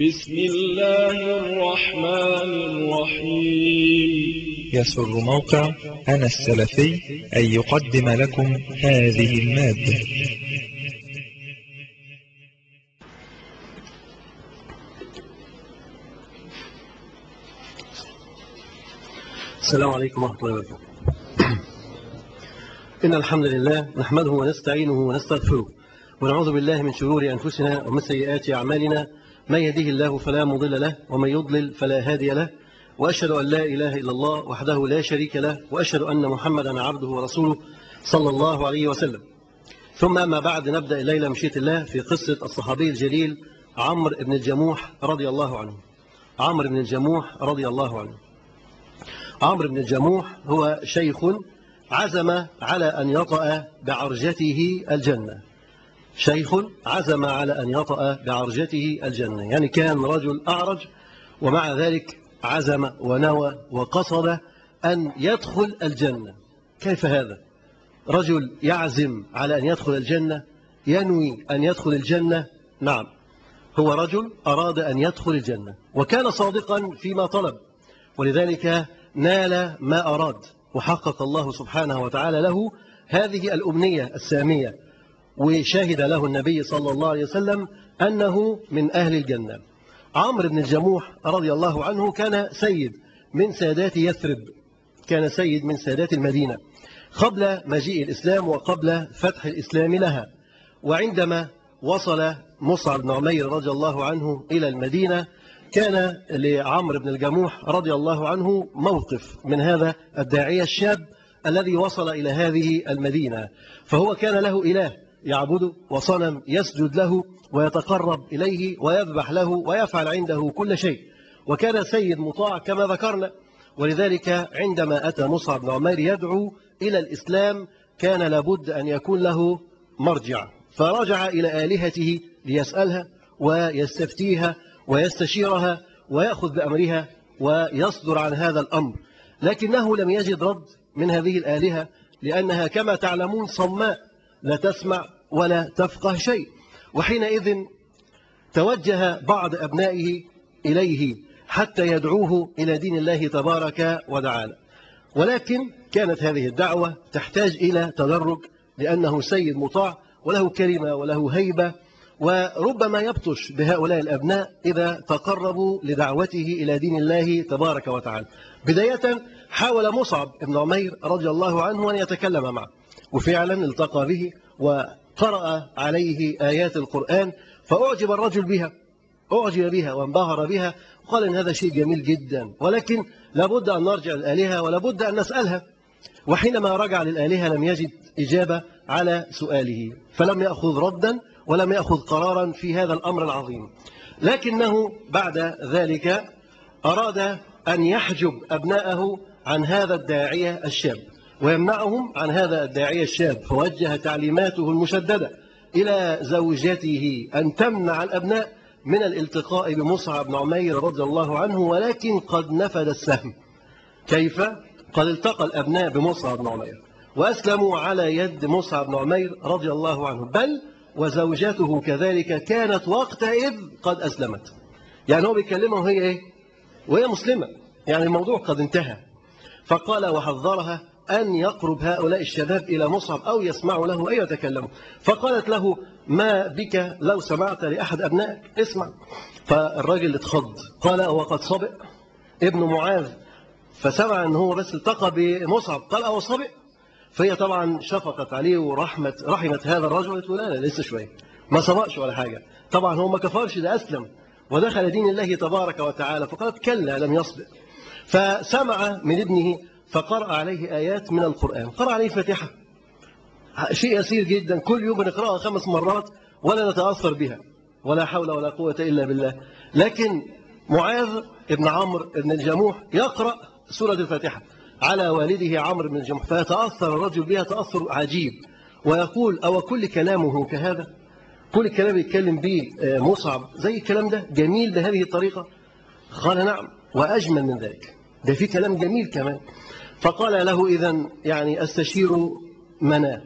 بسم الله الرحمن الرحيم. يسر موقع أنا السلفي أن يقدم لكم هذه المادة. السلام عليكم ورحمة الله وبركاته. إن الحمد لله نحمده ونستعينه ونستغفره ونعوذ بالله من شرور أنفسنا ومن سيئات أعمالنا. من يهده الله فلا مضل له ومن يضلل فلا هادي له وأشهد أن لا إله إلا الله وحده لا شريك له وأشهد أن محمدا عبده ورسوله صلى الله عليه وسلم. ثم أما بعد نبدأ الليلة مشيئة الله في قصة الصحابي الجليل عمرو بن الجموح رضي الله عنه. عمرو بن الجموح رضي الله عنه. عمرو بن الجموح هو شيخ عزم على أن يطأ بعرجته الجنة. شيخ عزم على أن يطأ بعرجته الجنة. يعني كان رجل أعرج ومع ذلك عزم ونوى وقصد أن يدخل الجنة. كيف هذا؟ رجل يعزم على أن يدخل الجنة ينوي أن يدخل الجنة. نعم هو رجل أراد أن يدخل الجنة وكان صادقا فيما طلب. ولذلك نال ما أراد وحقق الله سبحانه وتعالى له هذه الأمنية السامية. وشاهد له النبي صلى الله عليه وسلم أنه من أهل الجنة. عمرو بن الجموح رضي الله عنه كان سيد من سادات يثرب كان سيد من سادات المدينة قبل مجيء الإسلام وقبل فتح الإسلام لها. وعندما وصل مصعب بن عمير رضي الله عنه إلى المدينة كان لعمرو بن الجموح رضي الله عنه موقف من هذا الداعية الشاب الذي وصل إلى هذه المدينة فهو كان له إله. يعبده وصنم يسجد له ويتقرب إليه ويذبح له ويفعل عنده كل شيء. وكان سيد مطاع كما ذكرنا. ولذلك عندما أتى مصعب بن عمير يدعو إلى الإسلام كان لابد أن يكون له مرجع. فرجع إلى آلهته ليسألها ويستفتيها ويستشيرها ويأخذ بأمرها ويصدر عن هذا الأمر. لكنه لم يجد رد من هذه الآلهة لأنها كما تعلمون صماء. لا تسمع ولا تفقه شيء. وحينئذ توجه بعض أبنائه إليه حتى يدعوه إلى دين الله تبارك وتعالى. ولكن كانت هذه الدعوة تحتاج إلى تدرج لأنه سيد مطاع وله كلمة وله هيبة وربما يبطش بهؤلاء الأبناء إذا تقربوا لدعوته إلى دين الله تبارك وتعالى. بداية حاول مصعب بن عمير رضي الله عنه أن يتكلم معه. وفعلا التقى به وقرأ عليه آيات القرآن فأعجب الرجل بها أعجب بها وانبهر بها وقال إن هذا شيء جميل جدا ولكن لابد أن نرجع للآلهة ولابد أن نسألها. وحينما رجع للآلهة لم يجد إجابة على سؤاله فلم يأخذ ردا ولم يأخذ قرارا في هذا الأمر العظيم. لكنه بعد ذلك أراد أن يحجب أبناءه عن هذا الداعية الشاب. ويمنعهم عن هذا الداعية الشاب فوجه تعليماته المشددة إلى زوجته أن تمنع الأبناء من الالتقاء بمصعب بن عمير رضي الله عنه ولكن قد نفد السهم. كيف؟ قد التقى الأبناء بمصعب بن عمير وأسلموا على يد مصعب بن عمير رضي الله عنه. بل وزوجته كذلك كانت وقتئذ قد أسلمت. يعني هو بيكلمها وهي إيه؟ وهي مسلمة. يعني الموضوع قد انتهى. فقال وحذرها أن يقرب هؤلاء الشباب إلى مصعب أو يسمعوا له أو يتكلموا فقالت له ما بك لو سمعت لأحد أبنائك؟ اسمع. فالراجل اتخض. قال وقد صبئ ابن معاذ. فسمع أنه بس التقى بمصعب. قال أو صبئ؟ فهي طبعا شفقت عليه ورحمت رحمت هذا الرجل. قالت له لا لا لسه شوية. ما سبقش ولا حاجة. طبعا هو ما كفرش ده أسلم. ودخل دين الله تبارك وتعالى. فقالت كلا لم يسبق فسمع من ابنه فقرأ عليه آيات من القرآن. قرأ عليه فاتحة شيء يسير جدا. كل يوم نقرأها خمس مرات ولا نتأثر بها. ولا حول ولا قوة إلا بالله. لكن معاذ ابن عمرو بن الجموح يقرأ سورة الفاتحة. على والده عمرو بن الجمح فيتأثر الرجل بها تأثر عجيب. ويقول أو كل كلامه كهذا؟ كل الكلام يتكلم به مصعب. زي الكلام ده؟ جميل بهذه الطريقة. قال نعم. وأجمل من ذلك. ده في كلام جميل كمان. فقال له إذا يعني أستشير مناه.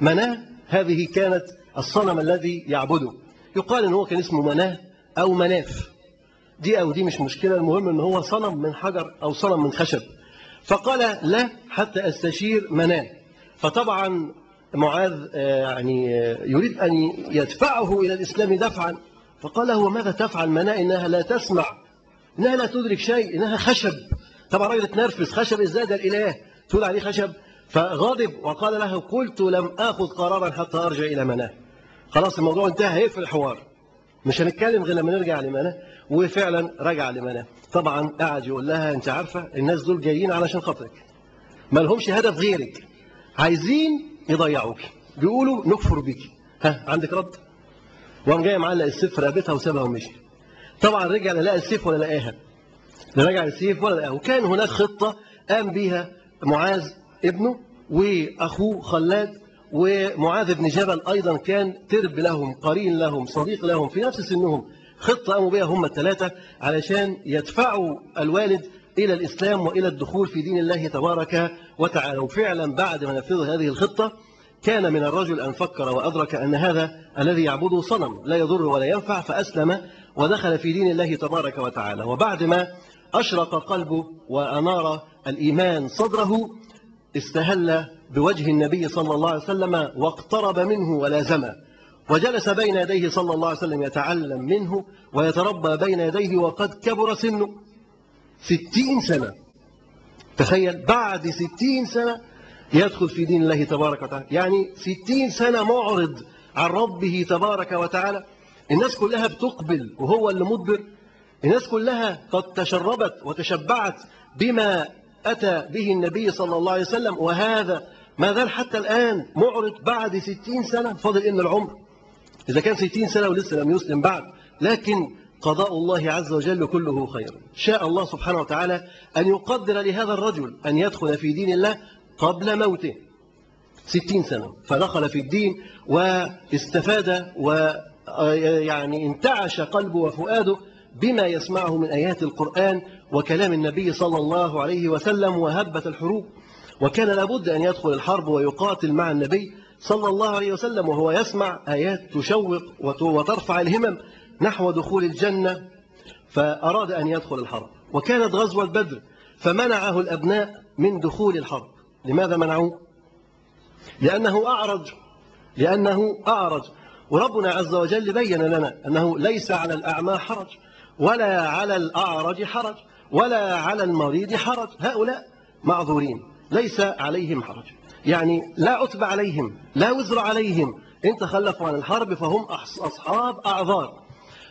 مناه هذه كانت الصنم الذي يعبده. يقال إن هو كان اسمه مناه أو مناف. دي أو دي مش مشكلة المهم أن هو صنم من حجر أو صنم من خشب. فقال لا حتى أستشير مناه. فطبعا معاذ آه، يعني آه، يريد أن يدفعه إلى الإسلام دفعا. فقال له ماذا تفعل مناه إنها لا تسمع إنها لا تدرك شيء إنها خشب. طبعا راجل اتنرفز خشب إزاي ده الإله؟ تقول عليه خشب؟ فغضب وقال له قلت لم آخذ قرارا حتى أرجع إلى مناه. خلاص الموضوع انتهى هيقفل الحوار. مش هنتكلم غير لما نرجع لمناه. وفعلا رجع لمناه. طبعا قعد يقول لها أنت عارفة الناس دول جايين علشان خاطرك. ما لهمش هدف غيرك. عايزين يضيعوك. بيقولوا نكفر بيك. ها عندك رد؟ وقام جاي معلق السيف في رقبتها وسابها ومشي. طبعا رجع لا لقى السيف ولا لقاها. لا رجع السيف. ولا لقاها وكان هناك خطة قام بيها معاذ ابنه وأخوه خلاد ومعاذ بن جبل أيضا كان ترب لهم قرين لهم صديق لهم في نفس سنهم. خطة قاموا بها هم الثلاثه علشان يدفعوا الوالد إلى الإسلام وإلى الدخول في دين الله تبارك وتعالى. وفعلا بعد ما نفذوا هذه الخطة كان من الرجل أن فكر وأدرك أن هذا الذي يعبده صنم لا يضر ولا ينفع فأسلم ودخل في دين الله تبارك وتعالى. وبعد ما أشرق قلبه وأنار الإيمان صدره استهل بوجه النبي صلى الله عليه وسلم واقترب منه ولازمه وجلس بين يديه صلى الله عليه وسلم يتعلم منه ويتربى بين يديه وقد كبر سنه. ستين سنة. تخيل بعد ستين سنة يدخل في دين الله تبارك وتعالى. يعني ستين سنة معرض عن ربه تبارك وتعالى. الناس كلها بتقبل وهو اللي مدبر الناس كلها قد تشربت وتشبعت بما أتى به النبي صلى الله عليه وسلم وهذا ما زال حتى الآن معرض بعد ستين سنة. فاضل إن العمر. إذا كان ستين سنة ولسه لم يسلم بعد. لكن قضاء الله عز وجل كله خير. شاء الله سبحانه وتعالى أن يقدر لهذا الرجل أن يدخل في دين الله قبل موته. ستين سنة. فدخل في الدين واستفاد ويعني انتعش قلبه وفؤاده بما يسمعه من آيات القرآن وكلام النبي صلى الله عليه وسلم وهبت الحروب. وكان لابد أن يدخل الحرب ويقاتل مع النبي صلى الله عليه وسلم وهو يسمع آيات تشوق وترفع الهمم نحو دخول الجنة فأراد أن يدخل الحرب. وكانت غزوة بدر فمنعه الأبناء من دخول الحرب. لماذا منعوه؟ لأنه أعرج لأنه أعرج. وربنا عز وجل بين لنا أنه ليس على الأعمى حرج. ولا على الأعرج حرج ولا على المريض حرج. هؤلاء معذورين ليس عليهم حرج. يعني لا عتب عليهم لا وزر عليهم. إن تخلفوا عن الحرب فهم أصحاب أعذار.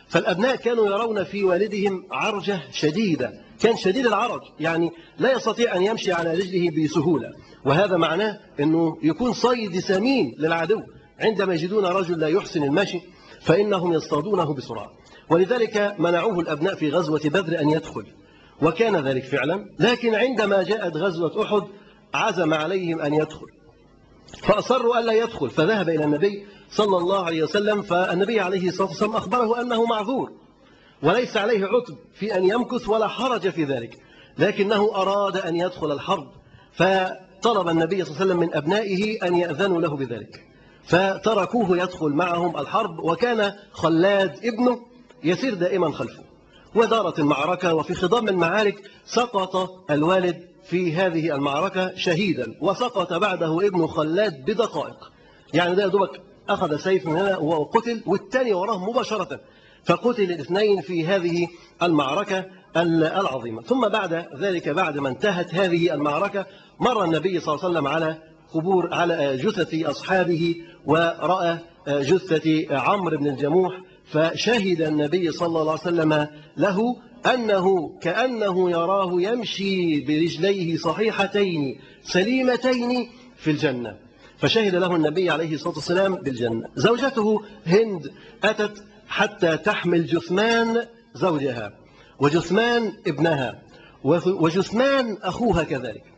فالأبناء كانوا يرون في والدهم عرجة شديدة. كان شديد العرج يعني لا يستطيع أن يمشي على رجله بسهولة. وهذا معناه أنه يكون صيد سمين للعدو. عندما يجدون رجل لا يحسن المشي فإنهم يصطادونه بسرعة. ولذلك منعوه الأبناء في غزوة بدر أن يدخل وكان ذلك فعلا لكن عندما جاءت غزوة أحد عزم عليهم أن يدخل. فأصروا ألا يدخل فذهب إلى النبي صلى الله عليه وسلم فالنبي عليه الصلاة والسلام أخبره أنه معذور وليس عليه عتب في أن يمكث ولا حرج في ذلك لكنه أراد أن يدخل الحرب فطلب النبي صلى الله عليه وسلم من أبنائه أن يأذنوا له بذلك فتركوه يدخل معهم الحرب وكان خلاد ابنه يسير دائما خلفه. ودارت المعركة وفي خضام المعارك سقط الوالد في هذه المعركة شهيدا وسقط بعده ابن خلاد بدقائق. يعني ده دوبك أخذ سيف من هنا وقتل والثاني وراه مباشرة. فقتل الاثنين في هذه المعركة العظيمة. ثم بعد ذلك بعد ما انتهت هذه المعركة مر النبي صلى الله عليه وسلم على قبور على جثث أصحابه ورأى جثة عمرو بن الجموح فشهد النبي صلى الله عليه وسلم له أنه كأنه يراه يمشي برجليه صحيحتين سليمتين في الجنة. فشهد له النبي عليه الصلاة والسلام بالجنة. زوجته هند أتت حتى تحمل جثمان زوجها وجثمان ابنها وجثمان أخوها كذلك.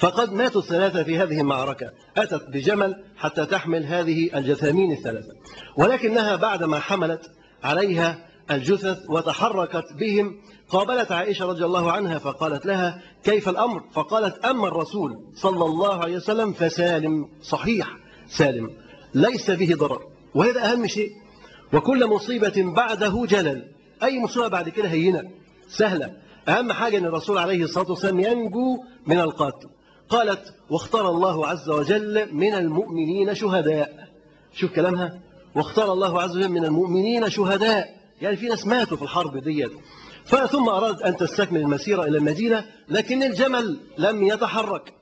فقد ماتوا الثلاثة في هذه المعركة. أتت بجمل حتى تحمل هذه الجثامين الثلاثة. ولكنها بعدما حملت عليها الجثث وتحركت بهم قابلت عائشة رضي الله عنها فقالت لها كيف الأمر؟ فقالت أما الرسول صلى الله عليه وسلم فسالم. صحيح سالم. ليس به ضرر وهذا أهم شيء. وكل مصيبة بعده جلل. أي مصيبة بعد كده هينة؟ سهلة. أهم حاجة أن الرسول عليه الصلاة والسلام ينجو من القتل. قالت واختار الله عز وجل من المؤمنين شهداء. شوف كلامها. واختار الله عز وجل من المؤمنين شهداء. يعني في ناس ماتوا في الحرب ديت. فثم أرادت أن تستكمل المسيرة إلى المدينة لكن الجمل لم يتحرك.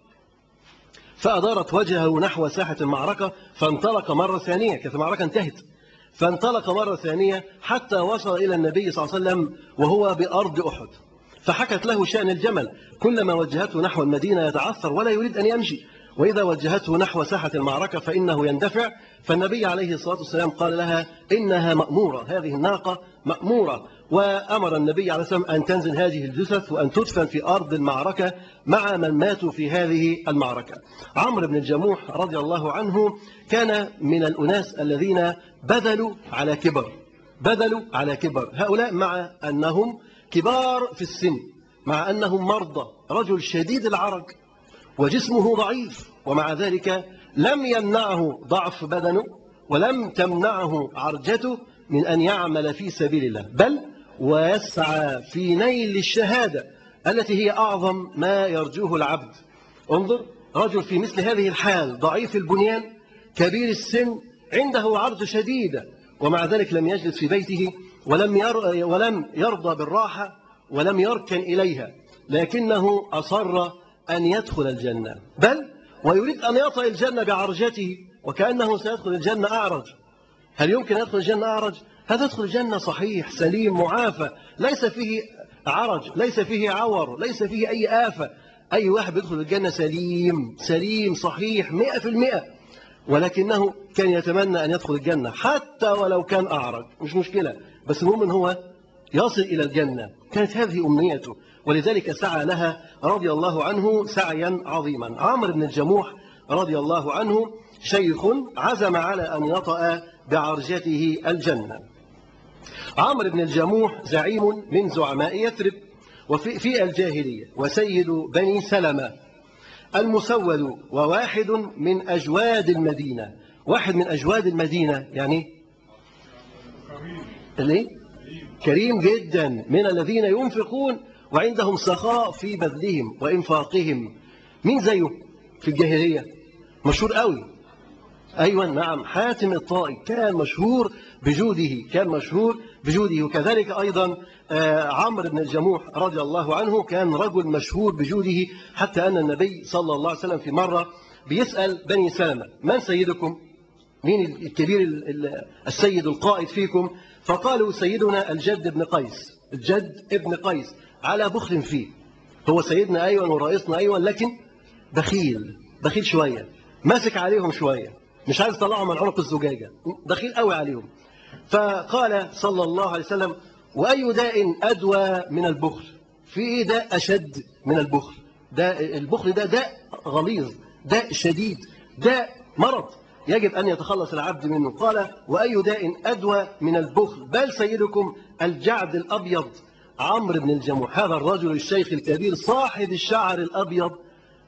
فأدارت وجهه نحو ساحة المعركة فانطلق مرة ثانية. كانت المعركة انتهت. فانطلق مرة ثانية حتى وصل إلى النبي صلى الله عليه وسلم وهو بأرض أحد. فحكت له شأن الجمل كلما وجهته نحو المدينة يتعثر ولا يريد أن يمشي. وإذا وجهته نحو ساحة المعركة فإنه يندفع. فالنبي عليه الصلاة والسلام قال لها إنها مأمورة هذه الناقة مأمورة. وأمر النبي عليه الصلاة والسلام أن تنزل هذه الجثث وأن تدفن في أرض المعركة مع من ماتوا في هذه المعركة. عمرو بن الجموح رضي الله عنه كان من الأناس الذين بذلوا على كبر بذلوا على كبر. هؤلاء مع أنهم كبار في السن مع أنهم مرضى رجل شديد العرج وجسمه ضعيف ومع ذلك لم يمنعه ضعف بدنه ولم تمنعه عرجته من أن يعمل في سبيل الله. بل ويسعى في نيل الشهادة التي هي أعظم ما يرجوه العبد. انظر رجل في مثل هذه الحال ضعيف البنيان كبير السن عنده عرض شديدة ومع ذلك لم يجلس في بيته ولم ير ولم يرضى بالراحة ولم يركن إليها لكنه أصر أن يدخل الجنة. بل ويريد أن يطأ الجنة بعرجته وكأنه سيدخل الجنة أعرج. هل يمكن أن يدخل الجنة أعرج؟ هذا يدخل الجنة صحيح سليم معافى. ليس فيه عرج ليس فيه عور ليس فيه أي آفة. أي واحد بيدخل الجنة سليم سليم صحيح مئة في المئة. ولكنه كان يتمنى أن يدخل الجنة حتى ولو كان أعرج مش مشكلة بس المهم أن هو يصل إلى الجنة كانت هذه أمنيته ولذلك سعى لها رضي الله عنه سعيا عظيما. عمرو بن الجموح رضي الله عنه شيخ عزم على أن يطأ بعرجته الجنة. عمرو بن الجموح زعيم من زعماء يثرب وفي في الجاهلية وسيد بني سلمة. المسود وواحد من أجواد المدينة. واحد من أجواد المدينة يعني؟ ليه؟ كريم جدا. من الذين ينفقون وعندهم سخاء في بذلهم وإنفاقهم. مين زيه في الجاهلية؟ مشهور قوي. أيوة نعم. حاتم الطائي كان مشهور بجوده كان مشهور بجوده. وكذلك أيضا عمرو بن الجموح رضي الله عنه كان رجل مشهور بجوده حتى أن النبي صلى الله عليه وسلم في مرة بيسأل بني سلمة من سيدكم؟ مين الكبير السيد القائد فيكم؟ فقالوا سيدنا الجد بن قيس الجد ابن قيس على بخل فيه. هو سيدنا أيوة ورئيسنا أيوة لكن بخيل بخيل شوية ماسك عليهم شوية مش عايز يطلعهم من عنق الزجاجة بخيل قوي عليهم. فقال صلى الله عليه وسلم وأي داء أدوى من البخل؟ في إيه داء أشد من البخل. ده البخل ده داء غليظ داء شديد داء مرض. يجب أن يتخلص العبد منه. قال وأي داء أدوى من البخل؟ بل سيدكم الجعد الأبيض. عمرو بن الجموح هذا الرجل الشيخ الكبير صاحب الشعر الأبيض.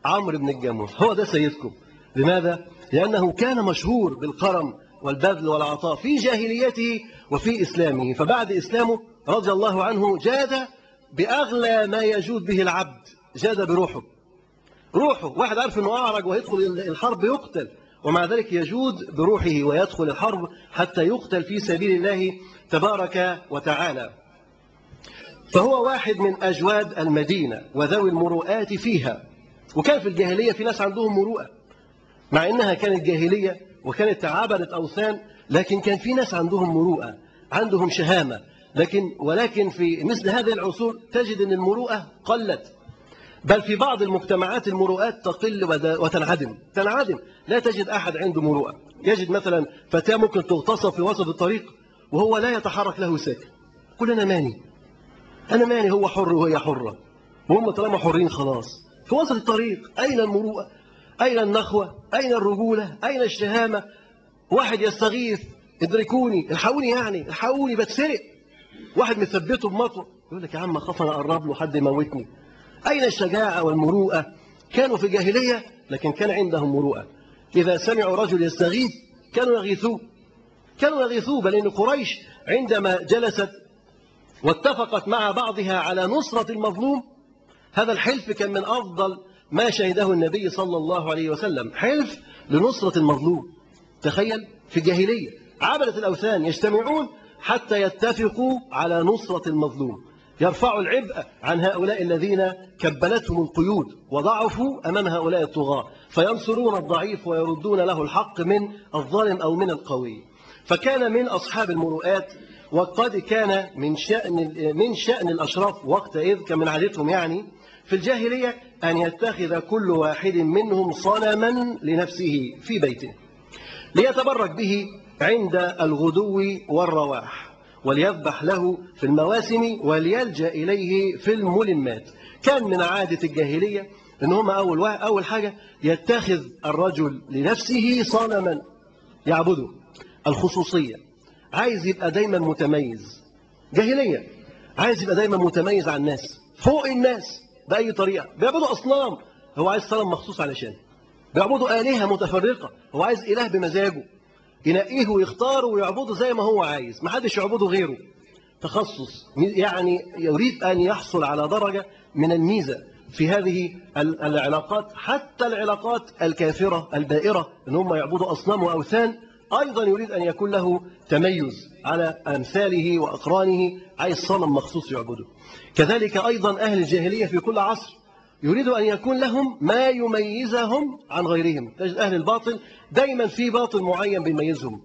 عمرو بن الجموح هو ده سيدكم. لماذا؟ لأنه كان مشهور بالكرم والبذل والعطاء في جاهليته وفي إسلامه. فبعد إسلامه رضي الله عنه جاد بأغلى ما يجود به العبد جاد بروحه. روحه واحد عارف أنه أعرج ويدخل الحرب يقتل ومع ذلك يجود بروحه ويدخل الحرب حتى يقتل في سبيل الله تبارك وتعالى. فهو واحد من أجواد المدينة وذوي المروءات فيها. وكان في الجاهلية في ناس عندهم مروءة مع إنها كانت جاهلية وكانت عبدة أوثان لكن كان في ناس عندهم مروءة عندهم شهامة لكن ولكن في مثل هذه العصور تجد أن المروءة قلت. بل في بعض المجتمعات المروءات تقل وتنعدم. تنعدم. لا تجد أحد عنده مروءة. يجد مثلا فتاة ممكن تغتصب في وسط الطريق وهو لا يتحرك له ساكن. قل أنا ماني. أنا ماني. هو حر وهي حرة. وهم طالما حرين خلاص. في وسط الطريق أين المروءة؟ أين النخوة؟ أين الرجولة؟ أين الشهامة؟ واحد يستغيث ادركوني الحقوني يعني الحقوني بتسرق. واحد مثبته بمطوة. يقول لك يا عم خاف أنا أقرب له حد يموتني. أين الشجاعة والمروءة؟ كانوا في جاهليه لكن كان عندهم مروءة. إذا سمعوا رجل يستغيث كانوا يغيثوه. كانوا يغيثوه بل إن قريش عندما جلست واتفقت مع بعضها على نصرة المظلوم هذا الحلف كان من أفضل ما شهده النبي صلى الله عليه وسلم. حلف لنصرة المظلوم. تخيل في الجاهلية. عبدة الأوثان يجتمعون حتى يتفقوا على نصرة المظلوم. يرفعوا العبء عن هؤلاء الذين كبلتهم القيود وضعفوا أمام هؤلاء الطغاة فينصرون الضعيف ويردون له الحق من الظالم أو من القوي. فكان من أصحاب المروءات وقد كان من شأن من شأن الأشراف وقتئذ كان من عادتهم يعني في الجاهلية أن يتخذ كل واحد منهم صنما لنفسه في بيته. ليتبرك به عند الغدو والرواح وليذبح له في المواسم وليلجأ إليه في الملمات. كان من عادة الجاهلية إن هم أول, أول حاجة يتخذ الرجل لنفسه صنما يعبده الخصوصية. عايز يبقى دايما متميز. جاهلية. عايز يبقى دايما متميز عن الناس فوق الناس بأي طريقة. بيعبدوا أصنام. هو عايز صنم مخصوص علشان. بيعبدوا آلهة متفرقة. هو عايز إله بمزاجه. ينقيه ويختاره ويعبده زي ما هو عايز. ما حدش يعبده غيره. تخصص يعني يريد أن يحصل على درجة من الميزة في هذه العلاقات حتى العلاقات الكافرة البائرة إن هم يعبدوا أصنام وأوثان. أيضا يريد أن يكون له تميز على أمثاله وأقرانه عايز صنم مخصوص يعبده. كذلك أيضا أهل الجاهلية في كل عصر يريد أن يكون لهم ما يميزهم عن غيرهم. تجد أهل الباطل دايما في باطل معين بيميزهم.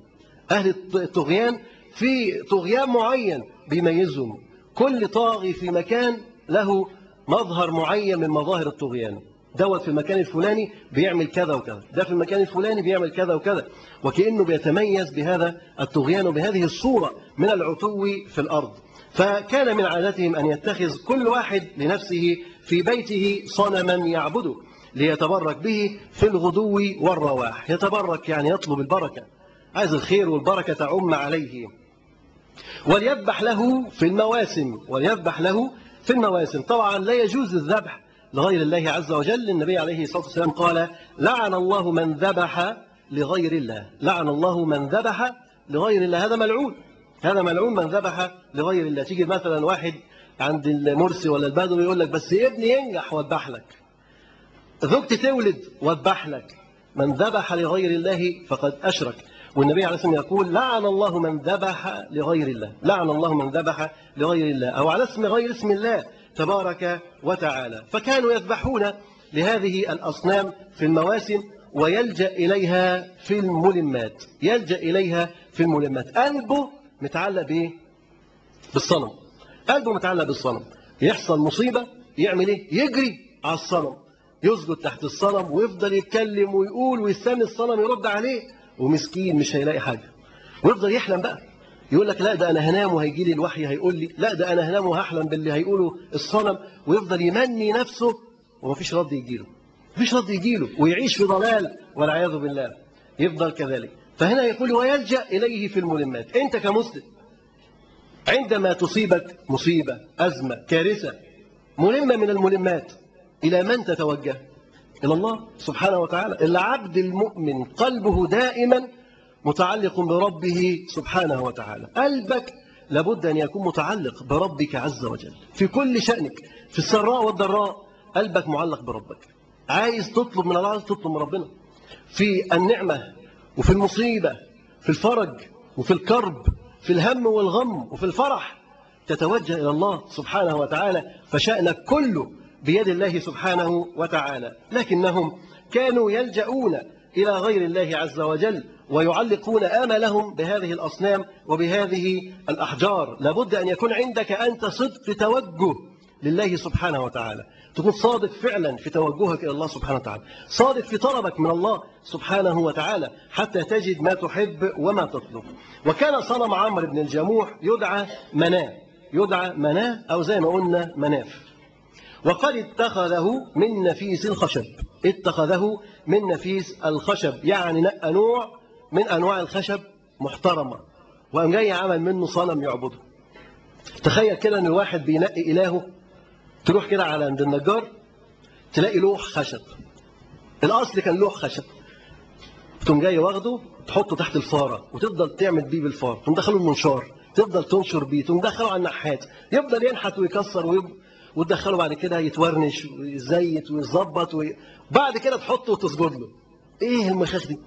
أهل الطغيان في طغيان معين بيميزهم. كل طاغي في مكان له مظهر معين من مظاهر الطغيان. دوت في المكان الفلاني بيعمل كذا وكذا. ده في المكان الفلاني بيعمل كذا وكذا. وكأنه بيتميز بهذا الطغيان وبهذه الصورة من العتو في الأرض. فكان من عادتهم أن يتخذ كل واحد لنفسه في بيته صنما يعبده ليتبرك به في الغدو والرواح. يتبرك يعني يطلب البركة. عايز الخير والبركة تعم عليه. وليذبح له في المواسم وليذبح له في المواسم. طبعا لا يجوز الذبح لغير الله عز وجل. النبي عليه الصلاة والسلام قال لعن الله من ذبح لغير الله. لعن الله من ذبح لغير الله. هذا ملعون. هذا ملعون من ذبح لغير الله. تيجي مثلا واحد عند المرسي ولا البدوي يقول لك بس ابني ينجح واذبح لك. زوجتي تولد واذبح لك. من ذبح لغير الله فقد أشرك. والنبي عليه الصلاة والسلام يقول لعن الله من ذبح لغير الله. لعن الله من ذبح لغير الله. أو على اسم غير اسم الله تبارك وتعالى. فكانوا يذبحون لهذه الأصنام في المواسم ويلجأ إليها في الملمات. يلجأ إليها في الملمات. قلبه متعلق بإيه؟ بالصنم. قلبه متعلق بالصنم. يحصل مصيبة يعمل إيه؟ يجري على الصنم. يسجد تحت الصنم ويفضل يتكلم ويقول ويستنى الصنم يرد عليه ومسكين مش هيلاقي حاجة. ويفضل يحلم بقى. يقول لك لا ده أنا هنام وهيجي لي الوحي هيقول لي لا ده أنا هنام وهحلم باللي هيقوله الصنم. ويفضل يمني نفسه ومفيش رد يجي له. مفيش رد يجي له ويعيش في ضلال والعياذ بالله. يفضل كذلك. فهنا يقول ويلجأ إليه في الملمات. أنت كمسلم عندما تصيبك مصيبة أزمة كارثة ملمة من الملمات إلى من تتوجه؟ إلى الله سبحانه وتعالى. العبد المؤمن قلبه دائما متعلق بربه سبحانه وتعالى. قلبك لابد أن يكون متعلق بربك عز وجل. في كل شأنك في السراء والضراء قلبك معلق بربك. عايز تطلب من الله عايز تطلب من ربنا. في النعمة وفي المصيبة في الفرج وفي الكرب في الهم والغم وفي الفرح تتوجه إلى الله سبحانه وتعالى فشأنك كله بيد الله سبحانه وتعالى. لكنهم كانوا يلجؤون إلى غير الله عز وجل ويعلقون آملهم بهذه الأصنام وبهذه الأحجار. لابد أن يكون عندك أنت صدق توجه لله سبحانه وتعالى. تكون صادق فعلا في توجهك إلى الله سبحانه وتعالى. صادق في طلبك من الله سبحانه وتعالى حتى تجد ما تحب وما تطلب. وكان صنم عمرو بن الجموح يدعى مناه يدعى مناه أو زي ما قلنا مناف. وقد اتخذه من نفيس الخشب. اتخذه من نفيس الخشب. يعني نقى نوع من أنواع الخشب محترمة. وقام جاي عمل منه صنم يعبده. تخيل كده إن الواحد بينقي إلهه تروح كده على عند النجار تلاقي لوح خشب. الأصل كان لوح خشب. تقوم جاي واخده تحطه تحت الفارة وتفضل تعمل بيه بالفارة تقوم دخله المنشار تفضل تنشر بيه تقوم دخله على النحات. يفضل ينحت ويكسر ويب... وتدخله بعد كده يتورنش ويزيت ويظبط وي... بعد كده تحطه وتسجد له. إيه المخاخ دي؟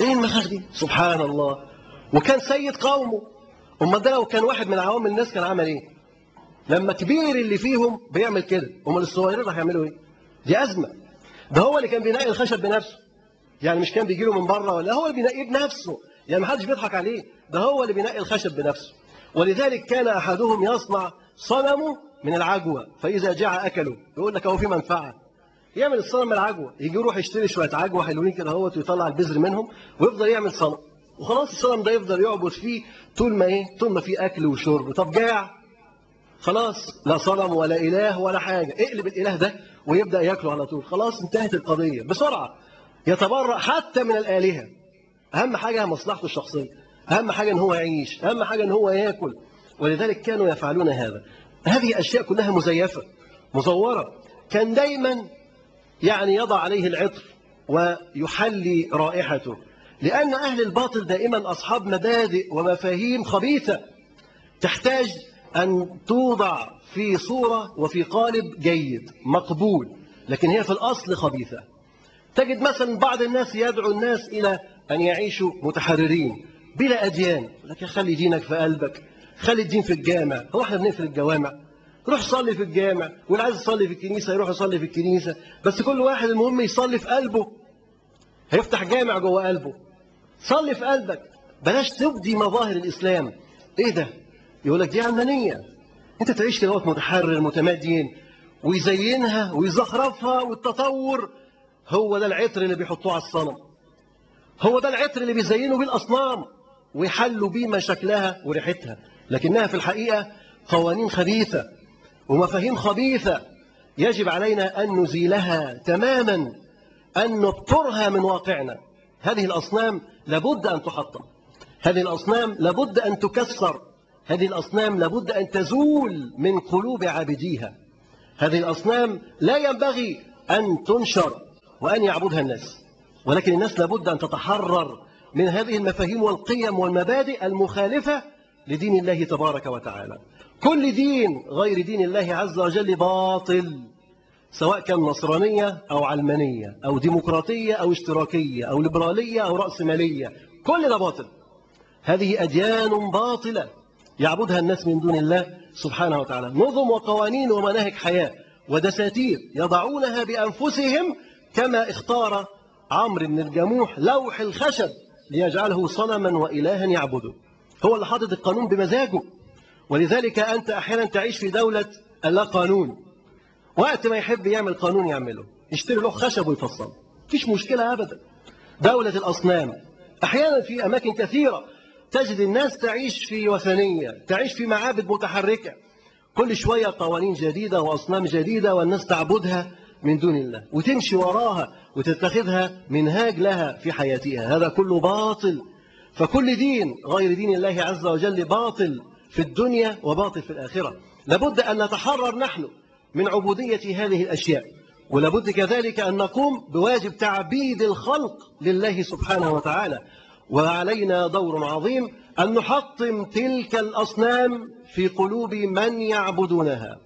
إيه المخاخ دي؟ سبحان الله. وكان سيد قومه. أمال ده لو كان واحد من عوام الناس كان عمل إيه؟ لما كبير اللي فيهم بيعمل كده. أمال الصغيرين راح يعملوا إيه؟ دي أزمة. ده هو اللي كان بينقي الخشب بنفسه. يعني مش كان بيجي له من بره ولا هو اللي بينقيه بنفسه. يعني ما حدش بيضحك عليه. ده هو اللي بينقي الخشب بنفسه. ولذلك كان أحدهم يصنع صنمه من العجوة. فإذا جاع أكله. يقول لك هو في منفعة. يعمل الصنم من العجوة. يجي يروح يشتري شوية عجوة حلوين كده أهوت ويطلع البذر منهم ويفضل يعمل صنم. وخلاص الصنم ده يفضل يعبد فيه طول ما إيه؟ طول ما فيه أكل وشرب. طب جاع. خلاص لا صنم ولا إله ولا حاجة. اقلب الإله ده ويبدأ ياكله على طول. خلاص انتهت القضية. بسرعة. يتبرأ حتى من الآلهة. أهم حاجة مصلحته الشخصية. أهم حاجة إن هو يعيش. أهم حاجة إن هو ياكل. ولذلك كانوا يفعلون هذا. هذه أشياء كلها مزيفة مزورة. كان دايما يعني يضع عليه العطر ويحلي رائحته. لأن أهل الباطل دائما أصحاب مبادئ ومفاهيم خبيثة تحتاج أن توضع في صورة وفي قالب جيد مقبول لكن هي في الأصل خبيثة. تجد مثلا بعض الناس يدعو الناس إلى أن يعيشوا متحررين بلا أديان. لكن خلي دينك في قلبك خلي الدين في الجامع. هو إحنا بنقفل الجوامع. روح صلي في الجامع. واللي عايز يصلي في الكنيسة يروح يصلي في الكنيسة. بس كل واحد المهم يصلي في قلبه. هيفتح جامع جوه قلبه. صلي في قلبك. بلاش تبدي مظاهر الإسلام. إيه ده؟ يقول لك دي علمانية أنت تعيش كده متحرر متمدين ويزينها ويزخرفها والتطور. هو ده العطر اللي بيحطوه على الصنم. هو ده العطر اللي بيزينوا بيه الأصنام ويحلوا بيه ما شكلها وريحتها. لكنها في الحقيقة قوانين خبيثة ومفاهيم خبيثة يجب علينا أن نزيلها تماما أن نبترها من واقعنا. هذه الأصنام لابد أن تحطم. هذه الأصنام لابد أن تكسر. هذه الأصنام لابد أن تزول من قلوب عابديها. هذه الأصنام لا ينبغي أن تنشر وأن يعبدها الناس ولكن الناس لابد أن تتحرر من هذه المفاهيم والقيم والمبادئ المخالفة لدين الله تبارك وتعالى. كل دين غير دين الله عز وجل باطل سواء كان نصرانية أو علمانية أو ديمقراطية أو اشتراكية أو ليبرالية أو رأسمالية كل ده باطل. هذه أديان باطلة. يعبدها الناس من دون الله سبحانه وتعالى. نظم وقوانين ومناهج حياة ودساتير يضعونها بأنفسهم كما اختار عمرو بن الجموح لوح الخشب ليجعله صنما وإلها يعبده هو اللي حاطط القانون بمزاجه. ولذلك أنت أحيانا تعيش في دولة لا قانون. وقت ما يحب يعمل قانون يعمله. يشتري له خشب ويفصل. مفيش مشكلة أبدا. دولة الأصنام. أحيانا في أماكن كثيرة تجد الناس تعيش في وثنية تعيش في معابد متحركة. كل شوية قوانين جديدة وأصنام جديدة والناس تعبدها من دون الله. وتمشي وراها وتتخذها منهاج لها في حياتها. هذا كله باطل. فكل دين غير دين الله عز وجل باطل في الدنيا وباطل في الآخرة. لابد أن نتحرر نحن من عبودية هذه الأشياء. ولابد كذلك أن نقوم بواجب تعبيد الخلق لله سبحانه وتعالى. وعلينا دور عظيم أن نحطم تلك الأصنام في قلوب من يعبدونها.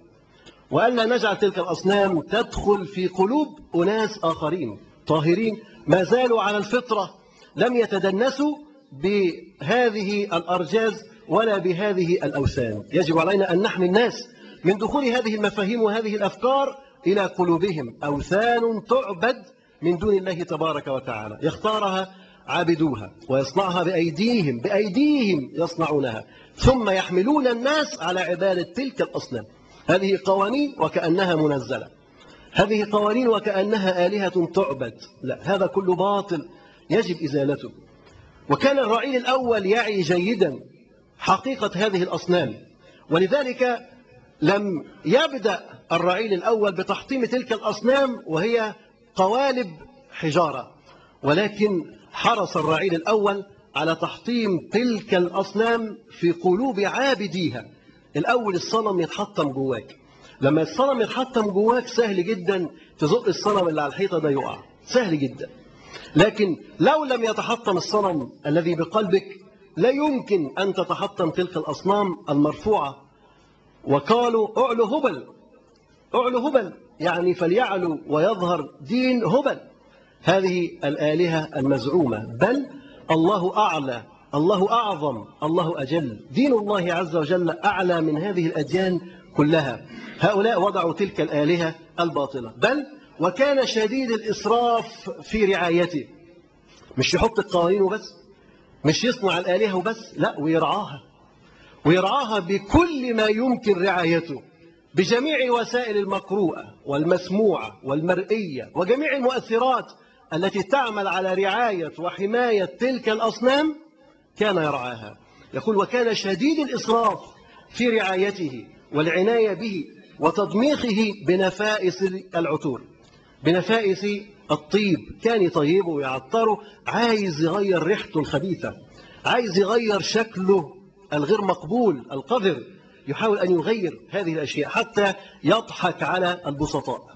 وألا نجعل تلك الأصنام تدخل في قلوب أناس آخرين طاهرين ما زالوا على الفطرة لم يتدنسوا بهذه الأرجاز ولا بهذه الأوثان. يجب علينا أن نحمي الناس من دخول هذه المفاهيم وهذه الأفكار إلى قلوبهم. أوثان تعبد من دون الله تبارك وتعالى. يختارها عابدوها ويصنعها بأيديهم بأيديهم يصنعونها. ثم يحملون الناس على عبادة تلك الأصنام. هذه قوانين وكأنها منزلة. هذه قوانين وكأنها آلهة تعبد. لا هذا كله باطل يجب إزالته. وكان الرعيل الأول يعي جيدا حقيقة هذه الأصنام. ولذلك لم يبدأ الرعيل الأول بتحطيم تلك الأصنام وهي قوالب حجارة. ولكن حرص الرعيل الأول على تحطيم تلك الأصنام في قلوب عابديها. الأول الصنم يتحطم جواك. لما الصنم يتحطم جواك سهل جدا تزق الصنم اللي على الحيطة ده يقع. سهل جدا. لكن لو لم يتحطم الصنم الذي بقلبك لا يمكن أن تتحطم تلك الأصنام المرفوعة. وقالوا أعلو هبل. أعلو هبل يعني فليعلو ويظهر دين هبل. هذه الآلهة المزعومة. بل الله أعلى الله أعظم الله أجل. دين الله عز وجل أعلى من هذه الأديان كلها. هؤلاء وضعوا تلك الآلهة الباطلة. بل وكان شديد الإسراف في رعايته. مش يحط القوانين وبس مش يصنع الآلهة وبس لا ويرعاها. ويرعاها بكل ما يمكن رعايته بجميع وسائل المقروءة والمسموعة والمرئية وجميع المؤثرات التي تعمل على رعاية وحماية تلك الأصنام كان يرعاها. يقول وكان شديد الإسراف في رعايته والعناية به وتضميخه بنفائس العطور بنفائس الطيب. كان يطيبه ويعطره عايز يغير ريحته الخبيثة عايز يغير شكله الغير مقبول القذر. يحاول أن يغير هذه الأشياء حتى يضحك على البسطاء.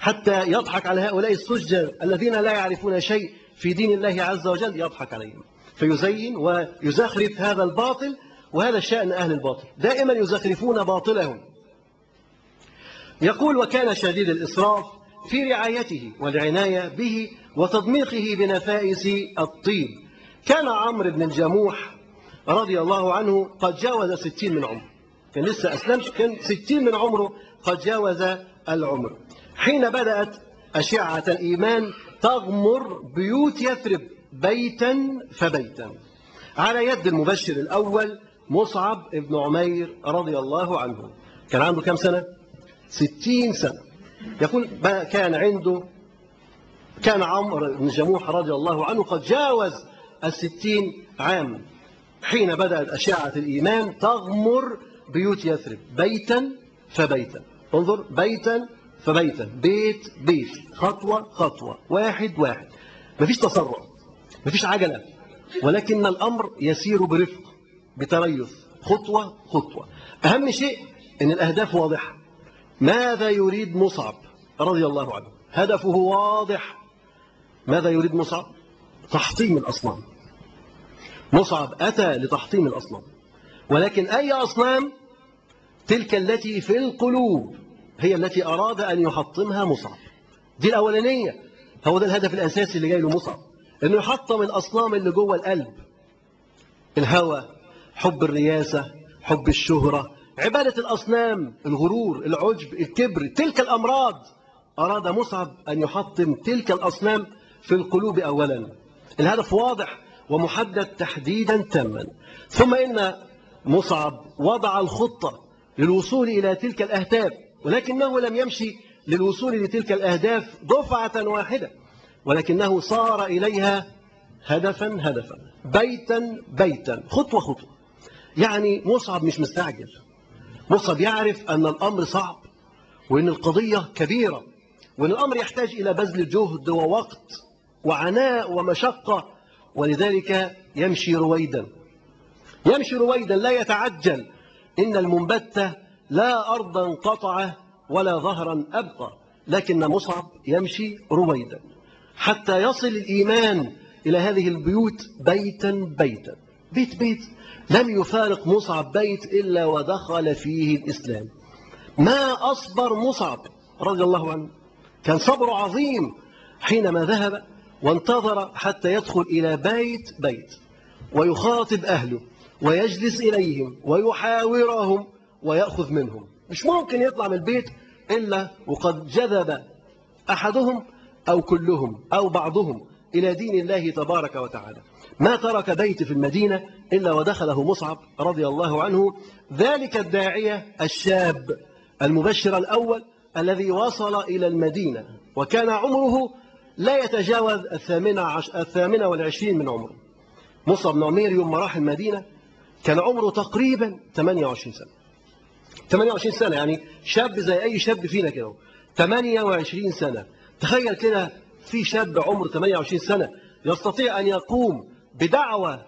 حتى يضحك على هؤلاء السجر الذين لا يعرفون شيء في دين الله عز وجل يضحك عليهم. فيزين ويزخرف هذا الباطل وهذا شأن أهل الباطل. دائما يزخرفون باطلهم. يقول وكان شديد الإسراف في رعايته والعناية به وتضميخه بنفائس الطيب. كان عمرو بن الجموح رضي الله عنه قد جاوز ستين من عمره. كان لسه أسلمش كان ستين من عمره قد جاوز العمر. حين بدأت أشعة الإيمان تغمر بيوت يثرب بيتا فبيتا. على يد المبشر الأول مصعب بن عمير رضي الله عنه. كان عنده كم سنة؟ ستين سنة. يقول كان عنده كان عمرو بن جموح رضي الله عنه قد جاوز الستين عام حين بدأت أشعة الإيمان تغمر بيوت يثرب بيتا فبيتا. انظر بيتا فبيتا. بيت بيت. خطوة خطوة. واحد واحد. مفيش تسرع مفيش عجلة. ولكن الأمر يسير برفق بتريث. خطوة خطوة. أهم شيء أن الأهداف واضحة. ماذا يريد مصعب رضي الله عنه؟ هدفه واضح. ماذا يريد مصعب؟ تحطيم الأصنام. مصعب أتى لتحطيم الأصنام. ولكن أي أصنام؟ تلك التي في القلوب. هي التي أراد أن يحطمها مصعب. دي الأولانية. هو ده الهدف الأساسي اللي جاي له مصعب. أنه يحطم الأصنام اللي جوه القلب. الهوى حب الرياسة حب الشهرة عبادة الأصنام الغرور العجب الكبر تلك الأمراض. أراد مصعب أن يحطم تلك الأصنام في القلوب أولا. الهدف واضح ومحدد تحديدا تاما. ثم إن مصعب وضع الخطة للوصول إلى تلك الأهداف. ولكنه لم يمشي للوصول لتلك الأهداف دفعة واحدة ولكنه صار إليها هدفا هدفا. بيتا بيتا. خطوة خطوة. يعني مصعب مش مستعجل. مصعب يعرف أن الأمر صعب وأن القضية كبيرة وأن الأمر يحتاج إلى بذل جهد ووقت وعناء ومشقة ولذلك يمشي رويدا. يمشي رويدا لا يتعجل. إن المنبت لا أرضا قطع ولا ظهرا أبقى لكن مصعب يمشي رويدا حتى يصل الإيمان إلى هذه البيوت بيتا بيتا. بيت بيت. لم يفارق مصعب بيت إلا ودخل فيه الإسلام. ما أصبر مصعب رضي الله عنه؟ كان صبر عظيم حينما ذهب وانتظر حتى يدخل إلى بيت بيت ويخاطب أهله ويجلس إليهم ويحاورهم ويأخذ منهم. مش ممكن يطلع من البيت إلا وقد جذب أحدهم أو كلهم أو بعضهم إلى دين الله تبارك وتعالى. ما ترك بيت في المدينة إلا ودخله مصعب رضي الله عنه. ذلك الداعية الشاب المبشر الأول الذي وصل إلى المدينة وكان عمره لا يتجاوز الثامنة, عش... الثامنة والعشرين من عمره. مصعب بن عمير يوم ما راح المدينة كان عمره تقريبا 28 سنة. 28 سنة يعني شاب زي أي شاب فينا كده 28 سنة. تخيل كده في شاب عمره 28 سنة يستطيع أن يقوم بدعوة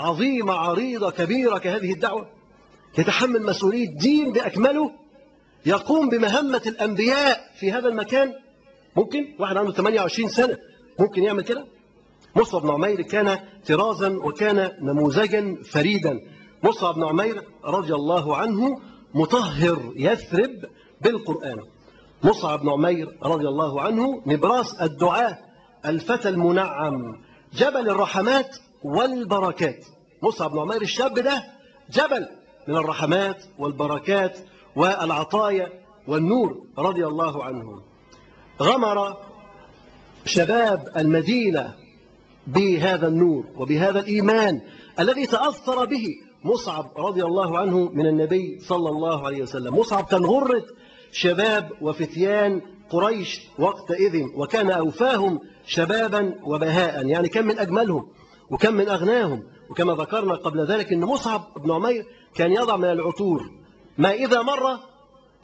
عظيمة عريضة كبيرة كهذه الدعوة. يتحمل مسؤولية دين بأكمله. يقوم بمهمة الأنبياء في هذا المكان. ممكن؟ واحد عنده 28 سنة. ممكن يعمل كده؟ مصعب بن عمير كان طرازا وكان نموذجا فريدا. مصعب بن عمير رضي الله عنه مطهر يثرب بالقرآن. مصعب بن عمير رضي الله عنه نبراس الدعاء الفتى المنعم جبل الرحمات والبركات. مصعب بن عمير الشاب ده جبل من الرحمات والبركات والعطايا والنور رضي الله عنه. غمر شباب المدينة بهذا النور وبهذا الإيمان الذي تأثر به مصعب رضي الله عنه من النبي صلى الله عليه وسلم. مصعب كان غرة شباب وفتيان قريش وقتئذ وكان أوفاهم شبابا وبهاء يعني كان من أجملهم وكان من أغناهم. وكما ذكرنا قبل ذلك أن مصعب بن عمير كان يضع من العطور. ما إذا مر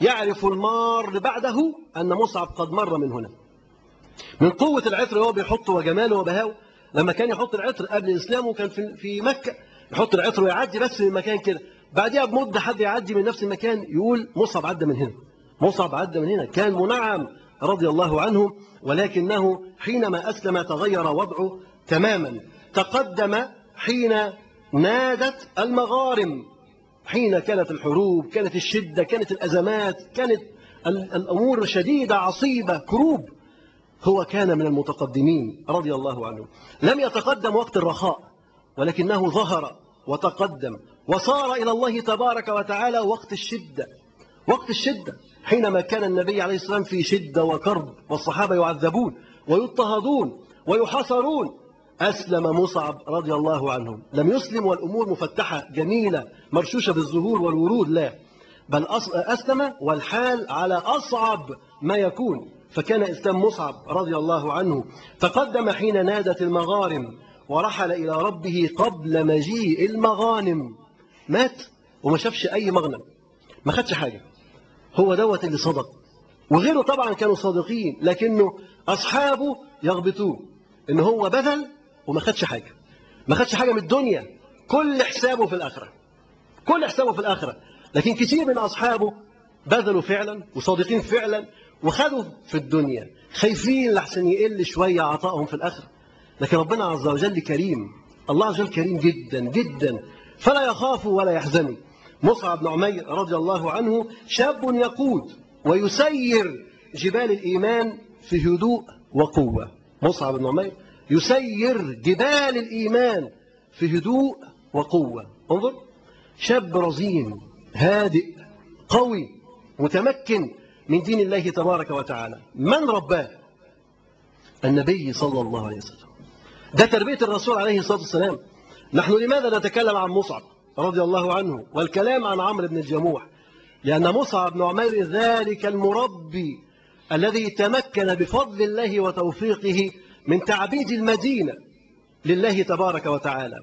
يعرف المار بعده أن مصعب قد مر من هنا. من قوة العطر هو بيحطه وجماله وبهاءه. لما كان يحط العطر قبل الإسلام وكان في في مكة يحط العطر ويعدي بس من مكان كده. بعدها بمدة حد يعدي من نفس المكان يقول مصعب عدى من هنا. مصعب عدى من هنا. كان منعم رضي الله عنه ولكنه حينما أسلم تغير وضعه تماما. تقدم حين نادت المغارم. حين كانت الحروب كانت الشدة كانت الأزمات كانت الأمور شديدة عصيبة كروب. هو كان من المتقدمين رضي الله عنه. لم يتقدم وقت الرخاء ولكنه ظهر وتقدم وصار إلى الله تبارك وتعالى وقت الشدة. وقت الشدة. حينما كان النبي عليه السلام في شدة وكرب والصحابة يعذبون ويضطهدون ويحاصرون. أسلم مصعب رضي الله عنه. لم يسلم والأمور مفتحة جميلة مرشوشة بالزهور والورود لا. بل أسلم والحال على أصعب ما يكون. فكان إسلام مصعب رضي الله عنه. تقدم حين نادت المغارم ورحل إلى ربه قبل مجيء المغانم. مات وما شافش أي مغنم ما خدش حاجة. هو دوت اللي صدق. وغيره طبعا كانوا صادقين لكنه أصحابه يغبطوه إن هو بذل وما خدش حاجة. ما خدش حاجة من الدنيا. كل حسابه في الآخرة. كل حسابه في الآخرة. لكن كثير من أصحابه بذلوا فعلا وصادقين فعلا وخدوا في الدنيا. خايفين لحسن يقل شوية عطائهم في الآخرة. لكن ربنا عز وجل كريم. الله عز وجل كريم جدا جدا. فلا يخاف ولا يحزن. مصعب بن عمير رضي الله عنه شاب يقود ويسير جبال الإيمان في هدوء وقوة. مصعب بن عمير يسير جبال الإيمان في هدوء وقوة. انظر شاب رزين هادئ قوي متمكن من دين الله تبارك وتعالى. من رباه؟ النبي صلى الله عليه وسلم. ده تربية الرسول عليه الصلاة والسلام. نحن لماذا نتكلم عن مصعب رضي الله عنه والكلام عن عمرو بن الجموح؟ لأن مصعب بن عمير ذلك المربي الذي تمكن بفضل الله وتوفيقه من تعبيد المدينة لله تبارك وتعالى.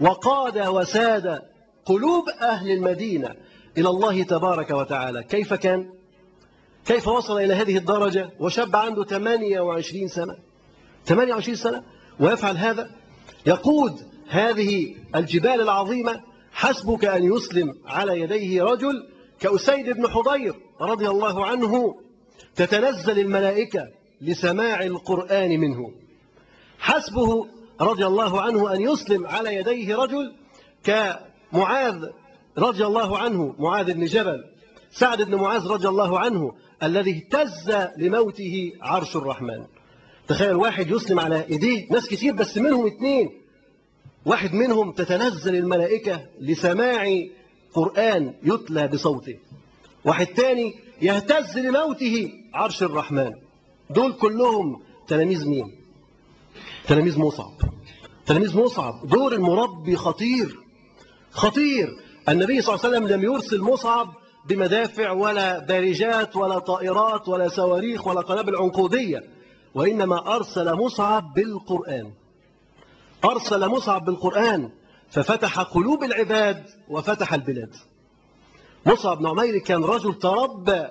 وقاد وساد قلوب أهل المدينة إلى الله تبارك وتعالى. كيف كان؟ كيف وصل إلى هذه الدرجة؟ وشاب عنده 28 سنة. 28 سنة؟ ويفعل هذا؟ يقود هذه الجبال العظيمة حسبك أن يسلم على يديه رجل كأسيد بن حضير رضي الله عنه تتنزل الملائكة لسماع القرآن منه. حسبه رضي الله عنه أن يسلم على يديه رجل كمعاذ رضي الله عنه معاذ بن جبل سعد بن معاذ رضي الله عنه الذي اهتز لموته عرش الرحمن. تخيل واحد يسلم على إيديه ناس كتير بس منهم اثنين واحد منهم تتنزل الملائكة لسماع قرآن يتلى بصوته. واحد تاني يهتز لموته عرش الرحمن. دول كلهم تلاميذ مين؟ تلاميذ مصعب. تلاميذ مصعب دور المربي خطير. خطير. النبي صلى الله عليه وسلم لم يرسل مصعب بمدافع ولا بارجات ولا طائرات ولا صواريخ ولا قنابل عنقودية. وإنما أرسل مصعب بالقرآن. أرسل مصعب بالقرآن ففتح قلوب العباد وفتح البلاد. مصعب بن عمير كان رجل تربى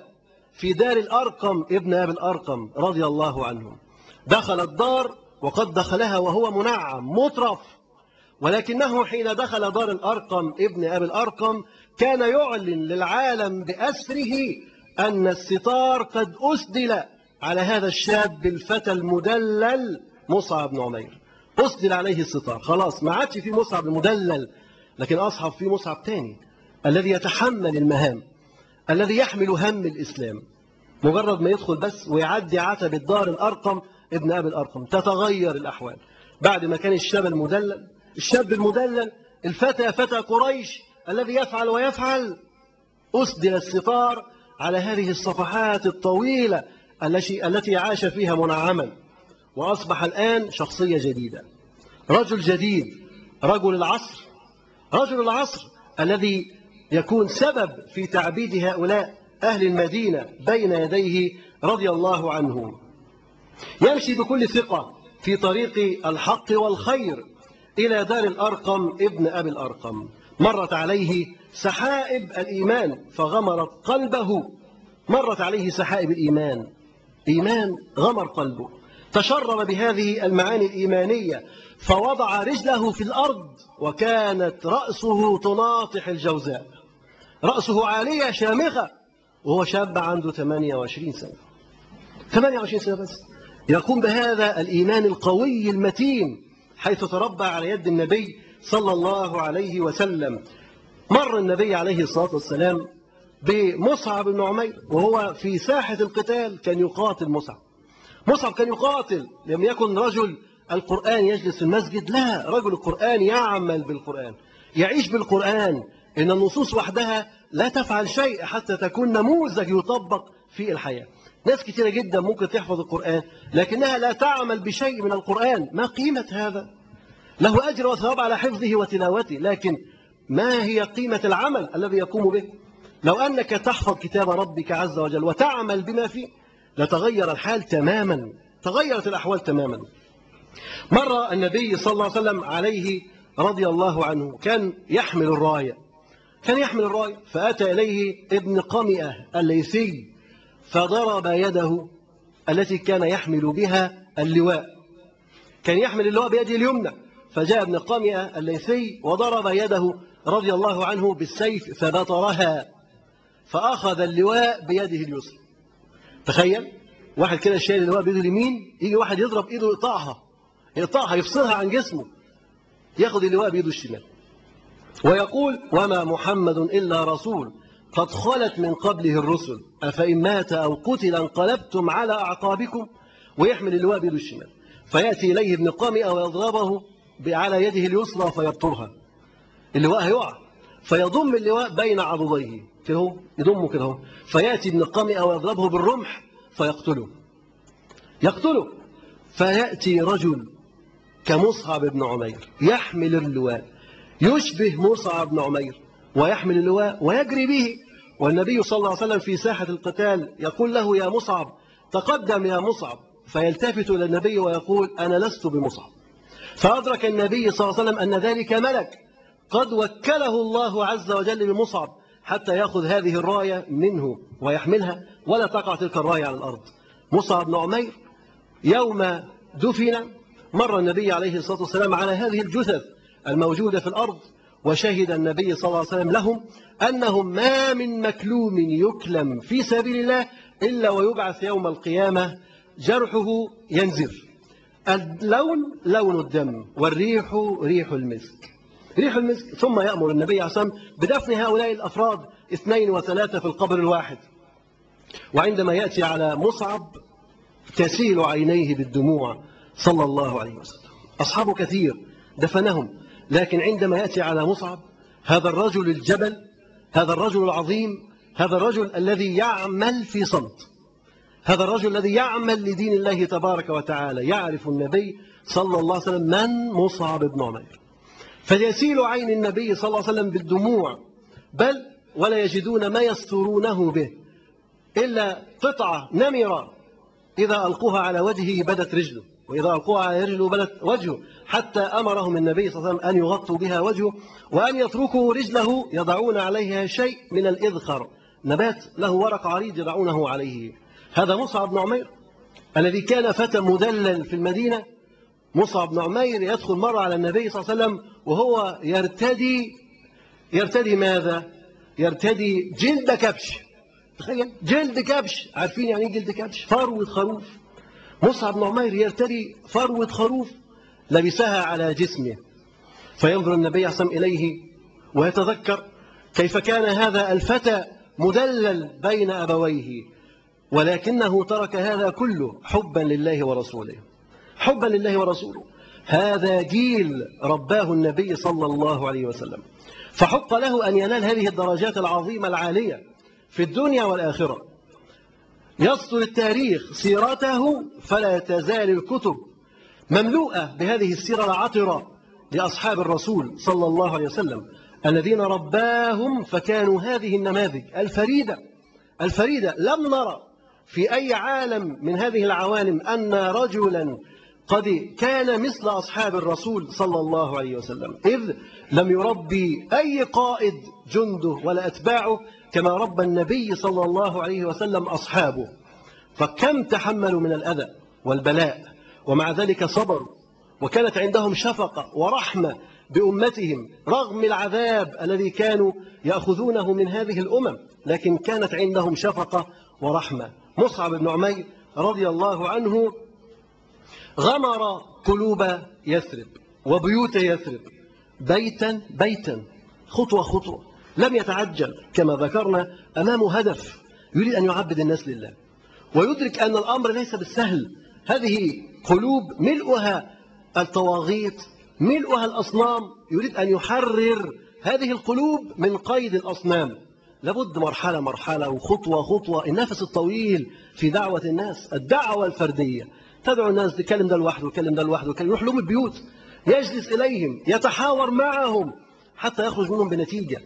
في دار الأرقم ابن أبي الأرقم رضي الله عنه. دخل الدار وقد دخلها وهو منعم مطرف ولكنه حين دخل دار الأرقم ابن أبي الأرقم كان يعلن للعالم بأسره أن الستار قد أسدل. على هذا الشاب الفتى المدلل مصعب بن عمير. أسدل عليه الستار. خلاص ما عادش في مصعب المدلل لكن أصحب في مصعب تاني الذي يتحمل المهام الذي يحمل هم الإسلام. مجرد ما يدخل بس ويعدي عتبة دار الأرقم ابن أبي الأرقم تتغير الأحوال. بعد ما كان الشاب المدلل الشاب المدلل الفتى فتى قريش الذي يفعل ويفعل أسدل الستار على هذه الصفحات الطويلة التي عاش فيها منعما وأصبح الآن شخصية جديدة. رجل جديد رجل العصر. رجل العصر الذي يكون سبب في تعبيد هؤلاء أهل المدينة بين يديه رضي الله عنهم. يمشي بكل ثقة في طريق الحق والخير إلى دار الأرقم ابن أبي الأرقم. مرت عليه سحائب الإيمان فغمرت قلبه. مرت عليه سحائب الإيمان. إيمان غمر قلبه. تشرب بهذه المعاني الإيمانية فوضع رجله في الأرض وكانت رأسه تناطح الجوزاء. رأسه عالية شامخة وهو شاب عنده 28 سنة. 28 سنة بس. يقوم بهذا الإيمان القوي المتين حيث تربى على يد النبي صلى الله عليه وسلم. مر النبي عليه الصلاة والسلام بمصعب بن عمير وهو في ساحة القتال كان يقاتل مصعب. مصعب كان يقاتل لم يكن رجل القرآن يجلس في المسجد لا رجل القرآن يعمل بالقرآن يعيش بالقرآن. إن النصوص وحدها لا تفعل شيء حتى تكون نموذج يطبق في الحياة. ناس كثيرة جدا ممكن تحفظ القرآن لكنها لا تعمل بشيء من القرآن. ما قيمة هذا؟ له أجر وثواب على حفظه وتلاوته لكن ما هي قيمة العمل الذي يقوم به؟ لو أنك تحفظ كتاب ربك عز وجل وتعمل بما فيه لتغير الحال تماما. تغيرت الأحوال تماما. مر النبي صلى الله عليه وسلم عليه رضي الله عنه كان يحمل الراية. كان يحمل الراية فأتى إليه ابن قمئة الليثي فضرب يده التي كان يحمل بها اللواء. كان يحمل اللواء بيده اليمنى فجاء ابن قمئة الليثي وضرب يده رضي الله عنه بالسيف فبطرها. فأخذ اللواء بيده اليسرى. تخيل؟ واحد كده شايل اللواء بيده اليمين يجي واحد يضرب إيده يقطعها. يقطعها يفصلها عن جسمه. ياخد اللواء بيده الشمال. ويقول وما محمد إلا رسول قد خلت من قبله الرسل. أفإن مات أو قتل انقلبتم على أعقابكم. ويحمل اللواء بيده الشمال. فيأتي إليه ابن قامئة ويضربه على يده اليسرى فيبطرها اللواء هيقع. فيضم اللواء بين عضديه. كده هو يضمه كده هو فيأتي ابن قامئة ويضربه بالرمح فيقتله. يقتله. فيأتي رجل كمصعب بن عمير يحمل اللواء يشبه مصعب بن عمير ويحمل اللواء ويجري به. والنبي صلى الله عليه وسلم في ساحة القتال يقول له يا مصعب تقدم يا مصعب. فيلتفت إلى النبي ويقول أنا لست بمصعب. فأدرك النبي صلى الله عليه وسلم أن ذلك ملك. قد وكله الله عز وجل بمصعب. حتى يأخذ هذه الراية منه ويحملها ولا تقع تلك الراية على الأرض. مصعب بن عمير يوم دفن مر النبي عليه الصلاة والسلام على هذه الجثث الموجودة في الأرض وشهد النبي صلى الله عليه وسلم لهم أنهم ما من مكلوم يكلم في سبيل الله إلا ويبعث يوم القيامة جرحه ينزر. اللون لون الدم والريح ريح المسك. ريح المسك ثم يأمر النبي عليه الصلاة والسلام بدفن هؤلاء الأفراد اثنين وثلاثة في القبر الواحد. وعندما يأتي على مصعب تسيل عينيه بالدموع صلى الله عليه وسلم. أصحابه كثير دفنهم لكن عندما يأتي على مصعب هذا الرجل الجبل هذا الرجل العظيم هذا الرجل الذي يعمل في صمت هذا الرجل الذي يعمل لدين الله تبارك وتعالى يعرف النبي صلى الله عليه وسلم من مصعب بن عمير. فيسيل عين النبي صلى الله عليه وسلم بالدموع بل ولا يجدون ما يسترونه به إلا قطعة نمرة إذا ألقوها على وجهه بدت رجله وإذا ألقوها على رجله بدت وجهه حتى أمرهم النبي صلى الله عليه وسلم أن يغطوا بها وجهه وأن يتركوا رجله يضعون عليها شيء من الإذخر نبات له ورق عريض يضعونه عليه. هذا مصعب بن عمير الذي كان فتى مدلل في المدينة مصعب بن عمير يدخل مرة على النبي صلى الله عليه وسلم وهو يرتدي يرتدي ماذا؟ يرتدي جلد كبش. تخيل جلد كبش. عارفين يعني إيه جلد كبش؟ فروة خروف. مصعب بن عمير يرتدي فروة خروف لبسها على جسمه. فينظر النبي صلى الله عليه وسلم إليه ويتذكر كيف كان هذا الفتى مدلل بين أبويه ولكنه ترك هذا كله حبا لله ورسوله. حبا لله ورسوله. هذا جيل رباه النبي صلى الله عليه وسلم. فحق له أن ينال هذه الدرجات العظيمة العالية في الدنيا والآخرة. يسطر التاريخ سيرته فلا تزال الكتب مملوءة بهذه السيرة العطرة لأصحاب الرسول صلى الله عليه وسلم الذين رباهم فكانوا هذه النماذج الفريدة. الفريدة لم نرى في أي عالم من هذه العوالم أن رجلا قد كان مثل أصحاب الرسول صلى الله عليه وسلم. إذ لم يربي أي قائد جنده ولا أتباعه كما ربى النبي صلى الله عليه وسلم أصحابه. فكم تحملوا من الأذى والبلاء ومع ذلك صبروا. وكانت عندهم شفقة ورحمة بأمتهم رغم العذاب الذي كانوا يأخذونه من هذه الأمم. لكن كانت عندهم شفقة ورحمة. مصعب بن عمير رضي الله عنه غمر قلوب يثرب وبيوت يثرب بيتا بيتا خطوة خطوة. لم يتعجل كما ذكرنا أمامه هدف يريد أن يعبد الناس لله. ويدرك أن الأمر ليس بالسهل. هذه قلوب ملؤها الطواغيت ملؤها الأصنام يريد أن يحرر هذه القلوب من قيد الأصنام. لابد مرحلة مرحلة وخطوة خطوة. النفس الطويل في دعوة الناس الدعوة الفردية. تدعو الناس تكلم ده لوحده وكلم ده لوحده وكلم يروح لهم البيوت يجلس إليهم يتحاور معهم حتى يخرج منهم بنتيجة.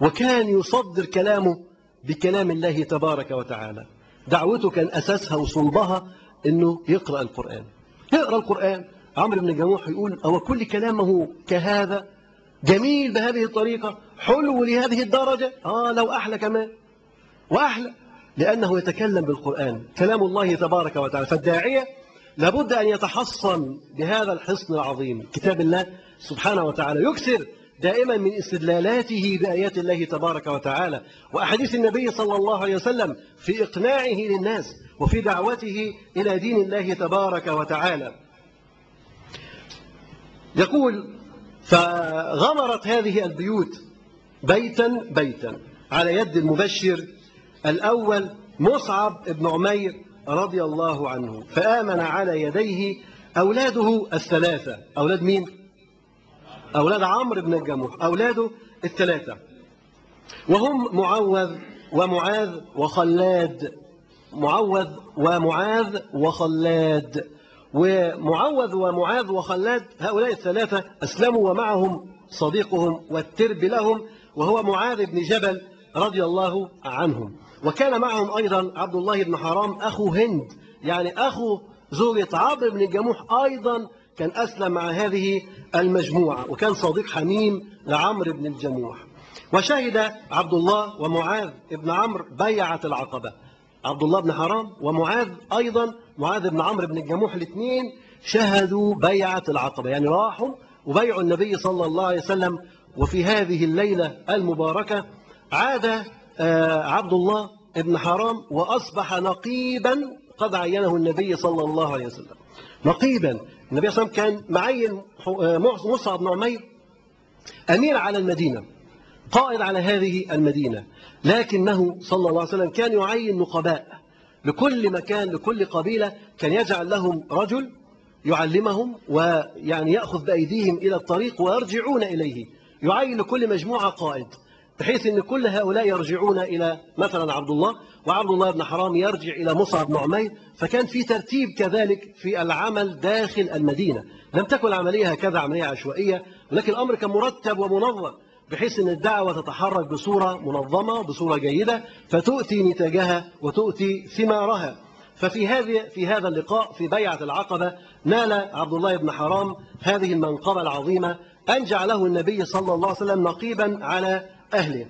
وكان يصدر كلامه بكلام الله تبارك وتعالى. دعوته كان أساسها وصلبها أنه يقرأ القرآن. يقرأ القرآن. عمرو بن جموح يقول أو كل كلامه كهذا؟ جميل بهذه الطريقة حلو لهذه الدرجة؟ آه لو أحلى كمان. وأحلى لأنه يتكلم بالقرآن. كلام الله تبارك وتعالى. فالداعية لابد أن يتحصن بهذا الحصن العظيم. كتاب الله سبحانه وتعالى يكثر دائما من استدلالاته بآيات الله تبارك وتعالى وأحاديث النبي صلى الله عليه وسلم في إقناعه للناس وفي دعوته إلى دين الله تبارك وتعالى. يقول فغمرت هذه البيوت بيتا بيتا على يد المبشر الأول مصعب بن عمير رضي الله عنه فآمن على يديه أولاده الثلاثة. أولاد مين؟ أولاد عمرو بن الجموح أولاده الثلاثة. وهم معوذ ومعاذ وخلاد. معوذ ومعاذ وخلاد. ومعوذ ومعاذ وخلاد هؤلاء الثلاثة أسلموا ومعهم صديقهم والترب لهم وهو معاذ بن جبل رضي الله عنهم. وكان معهم أيضا عبد الله بن حرام أخو هند. يعني أخو زوجة عمرو بن الجموح أيضا كان أسلم مع هذه المجموعة وكان صديق حميم لعمرو بن الجموح. وشهد عبد الله ومعاذ بن عمرو بيعة العقبة. عبد الله بن حرام ومعاذ أيضا معاذ بن عمرو بن الجموح الاثنين شهدوا بيعة العقبة. يعني راحوا وبيعوا النبي صلى الله عليه وسلم. وفي هذه الليلة المباركة عاد عبد الله بن حرام وأصبح نقيبا قد عينه النبي صلى الله عليه وسلم. نقيبا. النبي صلى الله عليه وسلم كان معين مصعب بن عمير أمير على المدينة قائد على هذه المدينة. لكنه صلى الله عليه وسلم كان يعين نقباء. لكل مكان لكل قبيلة كان يجعل لهم رجل يعلمهم ويعني يأخذ بأيديهم إلى الطريق ويرجعون إليه. يعين لكل مجموعة قائد. بحيث أن كل هؤلاء يرجعون إلى مثلا عبد الله وعبد الله بن حرام يرجع إلى مصعب بن عمير فكان في ترتيب كذلك في العمل داخل المدينة. لم تكن العملية هكذا عملية عشوائية ولكن الأمر كان مرتب ومنظم بحيث أن الدعوة تتحرك بصورة منظمة بصورة جيدة فتؤتي نتاجها وتؤتي ثمارها. ففي هذه في هذا اللقاء في بيعة العقبة نال عبد الله بن حرام هذه المنقبة العظيمة أن جعله النبي صلى الله عليه وسلم نقيبا على أهله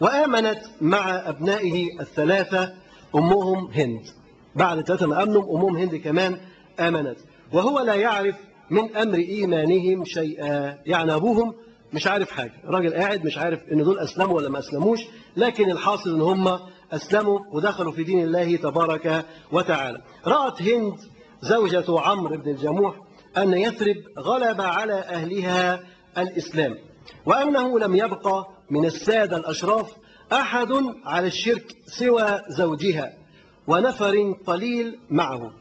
وآمنت مع أبنائه الثلاثة أمهم هند. بعد ثلاثة ما أمنوا أمهم هند كمان آمنت. وهو لا يعرف من أمر إيمانهم شيئا. يعني أبوهم مش عارف حاجة. راجل قاعد مش عارف إن دول أسلموا ولا ما أسلموش لكن الحاصل إن هم أسلموا ودخلوا في دين الله تبارك وتعالى. رأت هند زوجة عمرو بن الجموح أن يثرب غلب على أهلها الإسلام وأنه لم يبقى من السادة الأشراف أحد على الشرك سوى زوجها ونفر قليل معه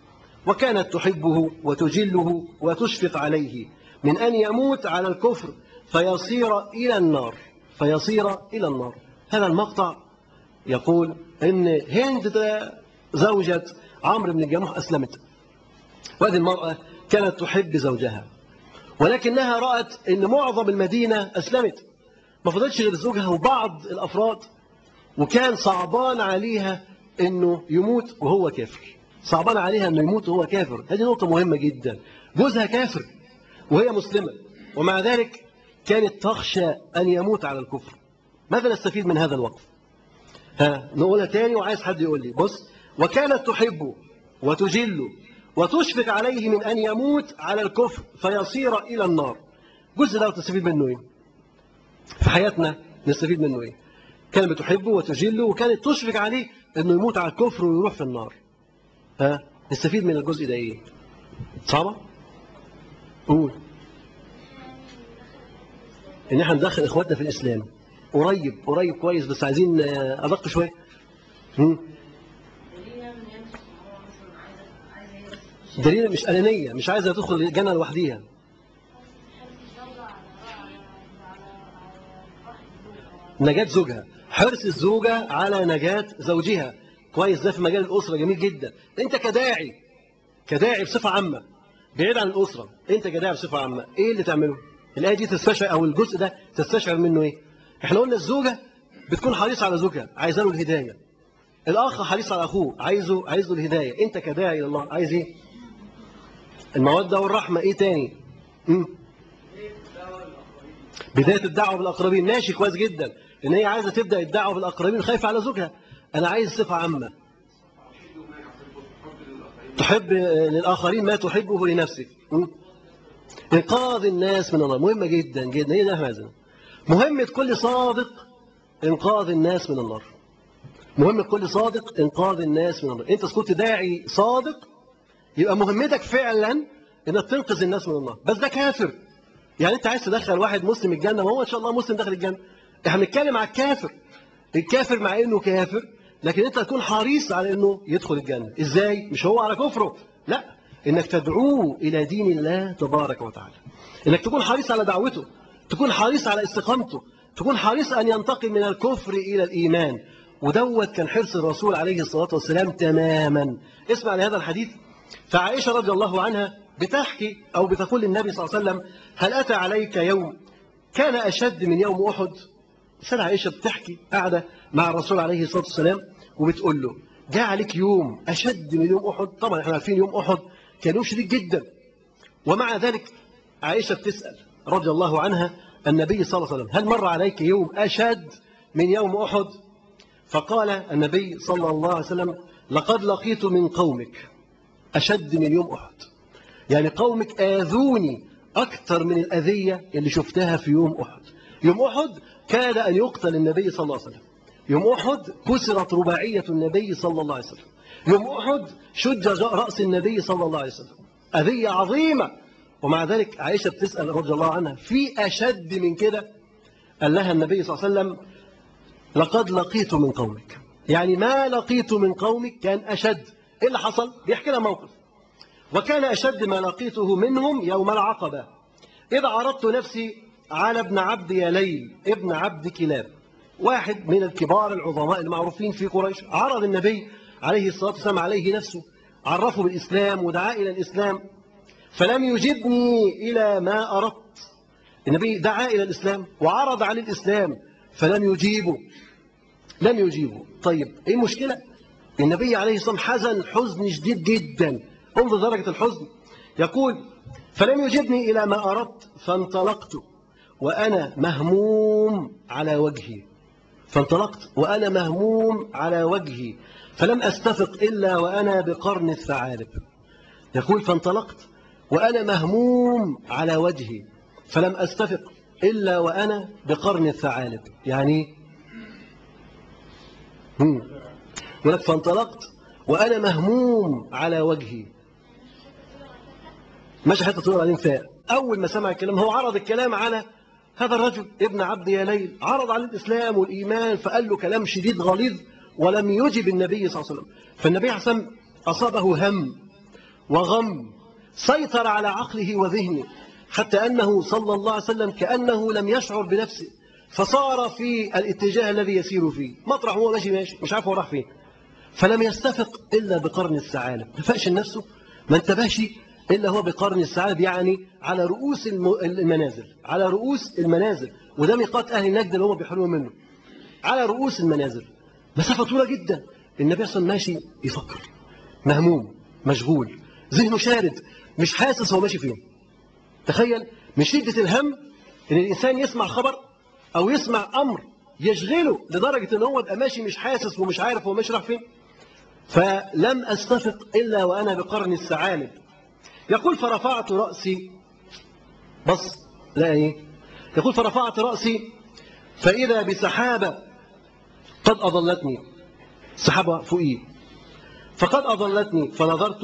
وكانت تحبه وتجله وتشفق عليه من أن يموت على الكفر فيصير إلى النار فيصير إلى النار. هذا المقطع يقول إن هند زوجة عمرو بن الجموح أسلمت. وهذه المرأة كانت تحب زوجها ولكنها رأت أن معظم المدينة أسلمت. ما فضلش غير زوجها وبعض الأفراد وكان صعبان عليها أنه يموت وهو كافر. صعبان عليها أنه يموت وهو كافر. هذه نقطة مهمة جدا. جوزها كافر وهي مسلمة ومع ذلك كانت تخشى أن يموت على الكفر. ماذا نستفيد من هذا الوقف؟ ها نقولها تاني وعايز حد يقول لي. بص وكانت تحبه وتجله وتشفق عليه من أن يموت على الكفر فيصير إلى النار. الجزء ده تستفيد منه إيه؟ في حياتنا نستفيد منه إيه؟ كانت بتحبه وتجله وكانت تشفق عليه أنه يموت على الكفر ويروح في النار. ها؟ نستفيد من الجزء ده إيه؟ صعبة؟ قول. إن إحنا ندخل إخواتنا في الإسلام. قريب قريب كويس بس عايزين آه، أدق شوية. مم. دليل مش أنانية مش عايزة تدخل الجنة لوحديها. نجاة زوجها. حرص الزوجة على نجاة زوجها. كويس ده في مجال الأسرة جميل جدا. أنت كداعي كداعي بصفة عامة بعيد عن الأسرة أنت كداعي بصفة عامة إيه اللي تعمله؟ الآية دي تستشعر أو الجزء ده تستشعر منه إيه؟ إحنا قلنا الزوجة بتكون حريصة على زوجها عايزة له الهداية. الأخ حريص على أخوه عايزه عايز له الهداية. أنت كداعي الله عايز إيه؟ المودة والرحمة. إيه تاني؟ مم. بداية الدعوة بالأقربين. ماشي كويس جدا. إن هي عايزة تبدأ الدعوة بالأقربين خايفة على زوجها. أنا عايز صفة عامة. تحب للآخرين ما تحبه لنفسك? إنقاذ الناس من الله مهمة جدا جدا. هي ده هذا مهمة كل صادق إنقاذ الناس من النار مهمة كل صادق إنقاذ الناس من النار أنت كنت داعي صادق يبقى مهمتك فعلا إنك تنقذ الناس من النار بس ده كافر. يعني أنت عايز تدخل واحد مسلم الجنة وهو إن شاء الله مسلم داخل الجنة. إحنا بنتكلم على الكافر. الكافر مع إنه كافر لكن أنت تكون حريص على إنه يدخل الجنة. إزاي؟ مش هو على كفره. لا إنك تدعوه إلى دين الله تبارك وتعالى. إنك تكون حريص على دعوته تكون حريص على استقامته تكون حريص أن ينتقل من الكفر إلى الإيمان. ودوت كان حرص الرسول عليه الصلاة والسلام تماما. اسمع لهذا الحديث. فعائشة رضي الله عنها بتحكي أو بتقول للنبي صلى الله عليه وسلم هل أتى عليك يوم كان أشد من يوم أحد؟ سيدة عائشة بتحكي قاعدة مع الرسول عليه الصلاة والسلام وبتقول له جاء عليك يوم أشد من يوم أحد؟ طبعا إحنا عارفين يوم أحد كان يوم شديد جدا. ومع ذلك عائشة بتسأل رضي الله عنها النبي صلى الله عليه وسلم هل مر عليك يوم أشد من يوم أحد؟ فقال النبي صلى الله عليه وسلم لقد لقيت من قومك أشد من يوم أحد. يعني قومك آذوني أكثر من الأذية اللي شفتها في يوم أحد. يوم أحد كاد أن يقتل النبي صلى الله عليه وسلم. يوم أحد كسرت رباعية النبي صلى الله عليه وسلم. يوم أحد شج رأس النبي صلى الله عليه وسلم. أذية عظيمة. ومع ذلك عائشة بتسأل رضي الله عنها في أشد من كده؟ قال لها النبي صلى الله عليه وسلم لقد لقيت من قومك. يعني ما لقيت من قومك كان أشد. إيه اللي حصل؟ بيحكي لها موقف. وكان أشد ما لقيته منهم يوم العقبة. إذ عرضت نفسي على ابن عبد يليل ابن عبد كلاب. واحد من الكبار العظماء المعروفين في قريش. عرض النبي عليه الصلاة والسلام عليه نفسه. عرفه بالإسلام ودعا إلى الإسلام. فلم يجبني إلى ما أردت. النبي دعا إلى الإسلام وعرض على الإسلام. فلم يجيبه. لم يجيبه. طيب إيه المشكلة؟ النبي عليه الصلاة والسلام حزن حزن شديد جدا. انظر درجة الحزن. يقول فلم يجبني إلى ما أردت فانطلقت وأنا مهموم على وجهي. فانطلقت وأنا مهموم على وجهي. فلم أستفق إلا وأنا بقرن الثعالب. يقول فانطلقت وأنا مهموم على وجهي. فلم أستفق إلا وأنا بقرن الثعالب. يعني. يقول لك فانطلقت وأنا مهموم على وجهي. ماشي حتى طويل بعدين فاق أول ما سمع الكلام هو عرض الكلام على هذا الرجل ابن عبد يليل. عرض عليه الإسلام والإيمان فقال له كلام شديد غليظ ولم يجب النبي صلى الله عليه وسلم. فالنبي عليه الصلاة والسلام أصابه هم وغم سيطر على عقله وذهنه حتى أنه صلى الله عليه وسلم كأنه لم يشعر بنفسه. فصار في الاتجاه الذي يسير فيه. مطرح هو ماشي ماشي مش عارف هو راح فين. فلم يستفق إلا بقرن الثعالب ما فاقش لنفسه ما انتبهش إلا هو بقرن الثعالب يعني على رؤوس الم- المنازل على رؤوس المنازل وده ميقات أهل النجد اللي هم بيحلوا منه. على رؤوس المنازل. مسافة طويلة جدا. النبي صلى الله عليه وسلم ماشي يفكر. مهموم مشغول. ذهنه شارد. مش حاسس هو ماشي فين تخيل من شدة الهم إن الإنسان يسمع خبر أو يسمع أمر يشغله لدرجة إن هو يبقى ماشي مش حاسس ومش عارف هو ماشي راح فين. فلم أستفق إلا وأنا بقرن الثعالب يقول فرفعت رأسي. بص لا إيه؟ يقول فرفعت رأسي فإذا بسحابة قد أضلتني. سحابة فوقيه فقد أضلتني فنظرت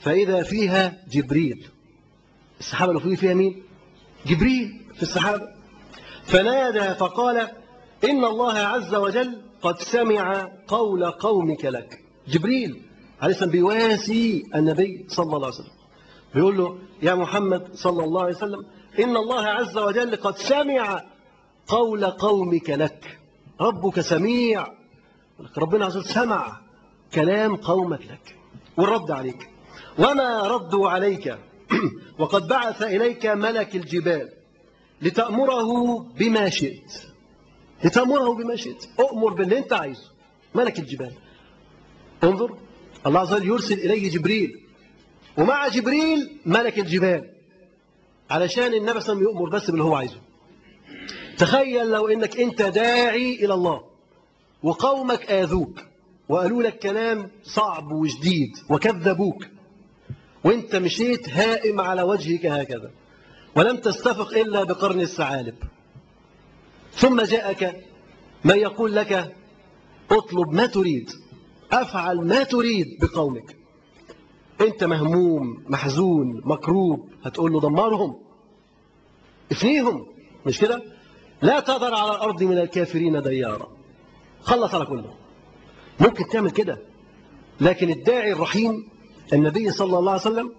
فإذا فيها جبريل. السحابة اللي فيها مين؟ جبريل في السحابة. فنادى فقال إن الله عز وجل قد سمع قول قومك لك. جبريل عليه السلام بيواسي النبي صلى الله عليه وسلم. بيقول له يا محمد صلى الله عليه وسلم إن الله عز وجل قد سمع قول قومك لك. ربك سميع. ربنا عز وجل سمع كلام قومك لك. والرد عليك. وما ردوا عليك؟ وقد بعث إليك ملك الجبال لتأمره بما شئت. لتأمره بما شئت. أؤمر باللي أنت عايزه. ملك الجبال. انظر الله عز وجل يرسل إليه جبريل. ومع جبريل ملك الجبال. علشان النبي صلى الله عليه وسلم يؤمر بس باللي هو عايزه. تخيل لو إنك أنت داعي إلى الله وقومك آذوك وقالوا لك كلام صعب وشديد وكذبوك وإنت مشيت هائم على وجهك هكذا ولم تستفق إلا بقرن الثعالب. ثم جاءك من يقول لك اطلب ما تريد أفعل ما تريد بقومك. انت مهموم محزون مكروب هتقول له دمرهم افنيهم مش كده؟ لا تذر على الأرض من الكافرين ديارا. خلص على كله. ممكن تعمل كده. لكن الداعي الرحيم النبي صلى الله عليه وسلم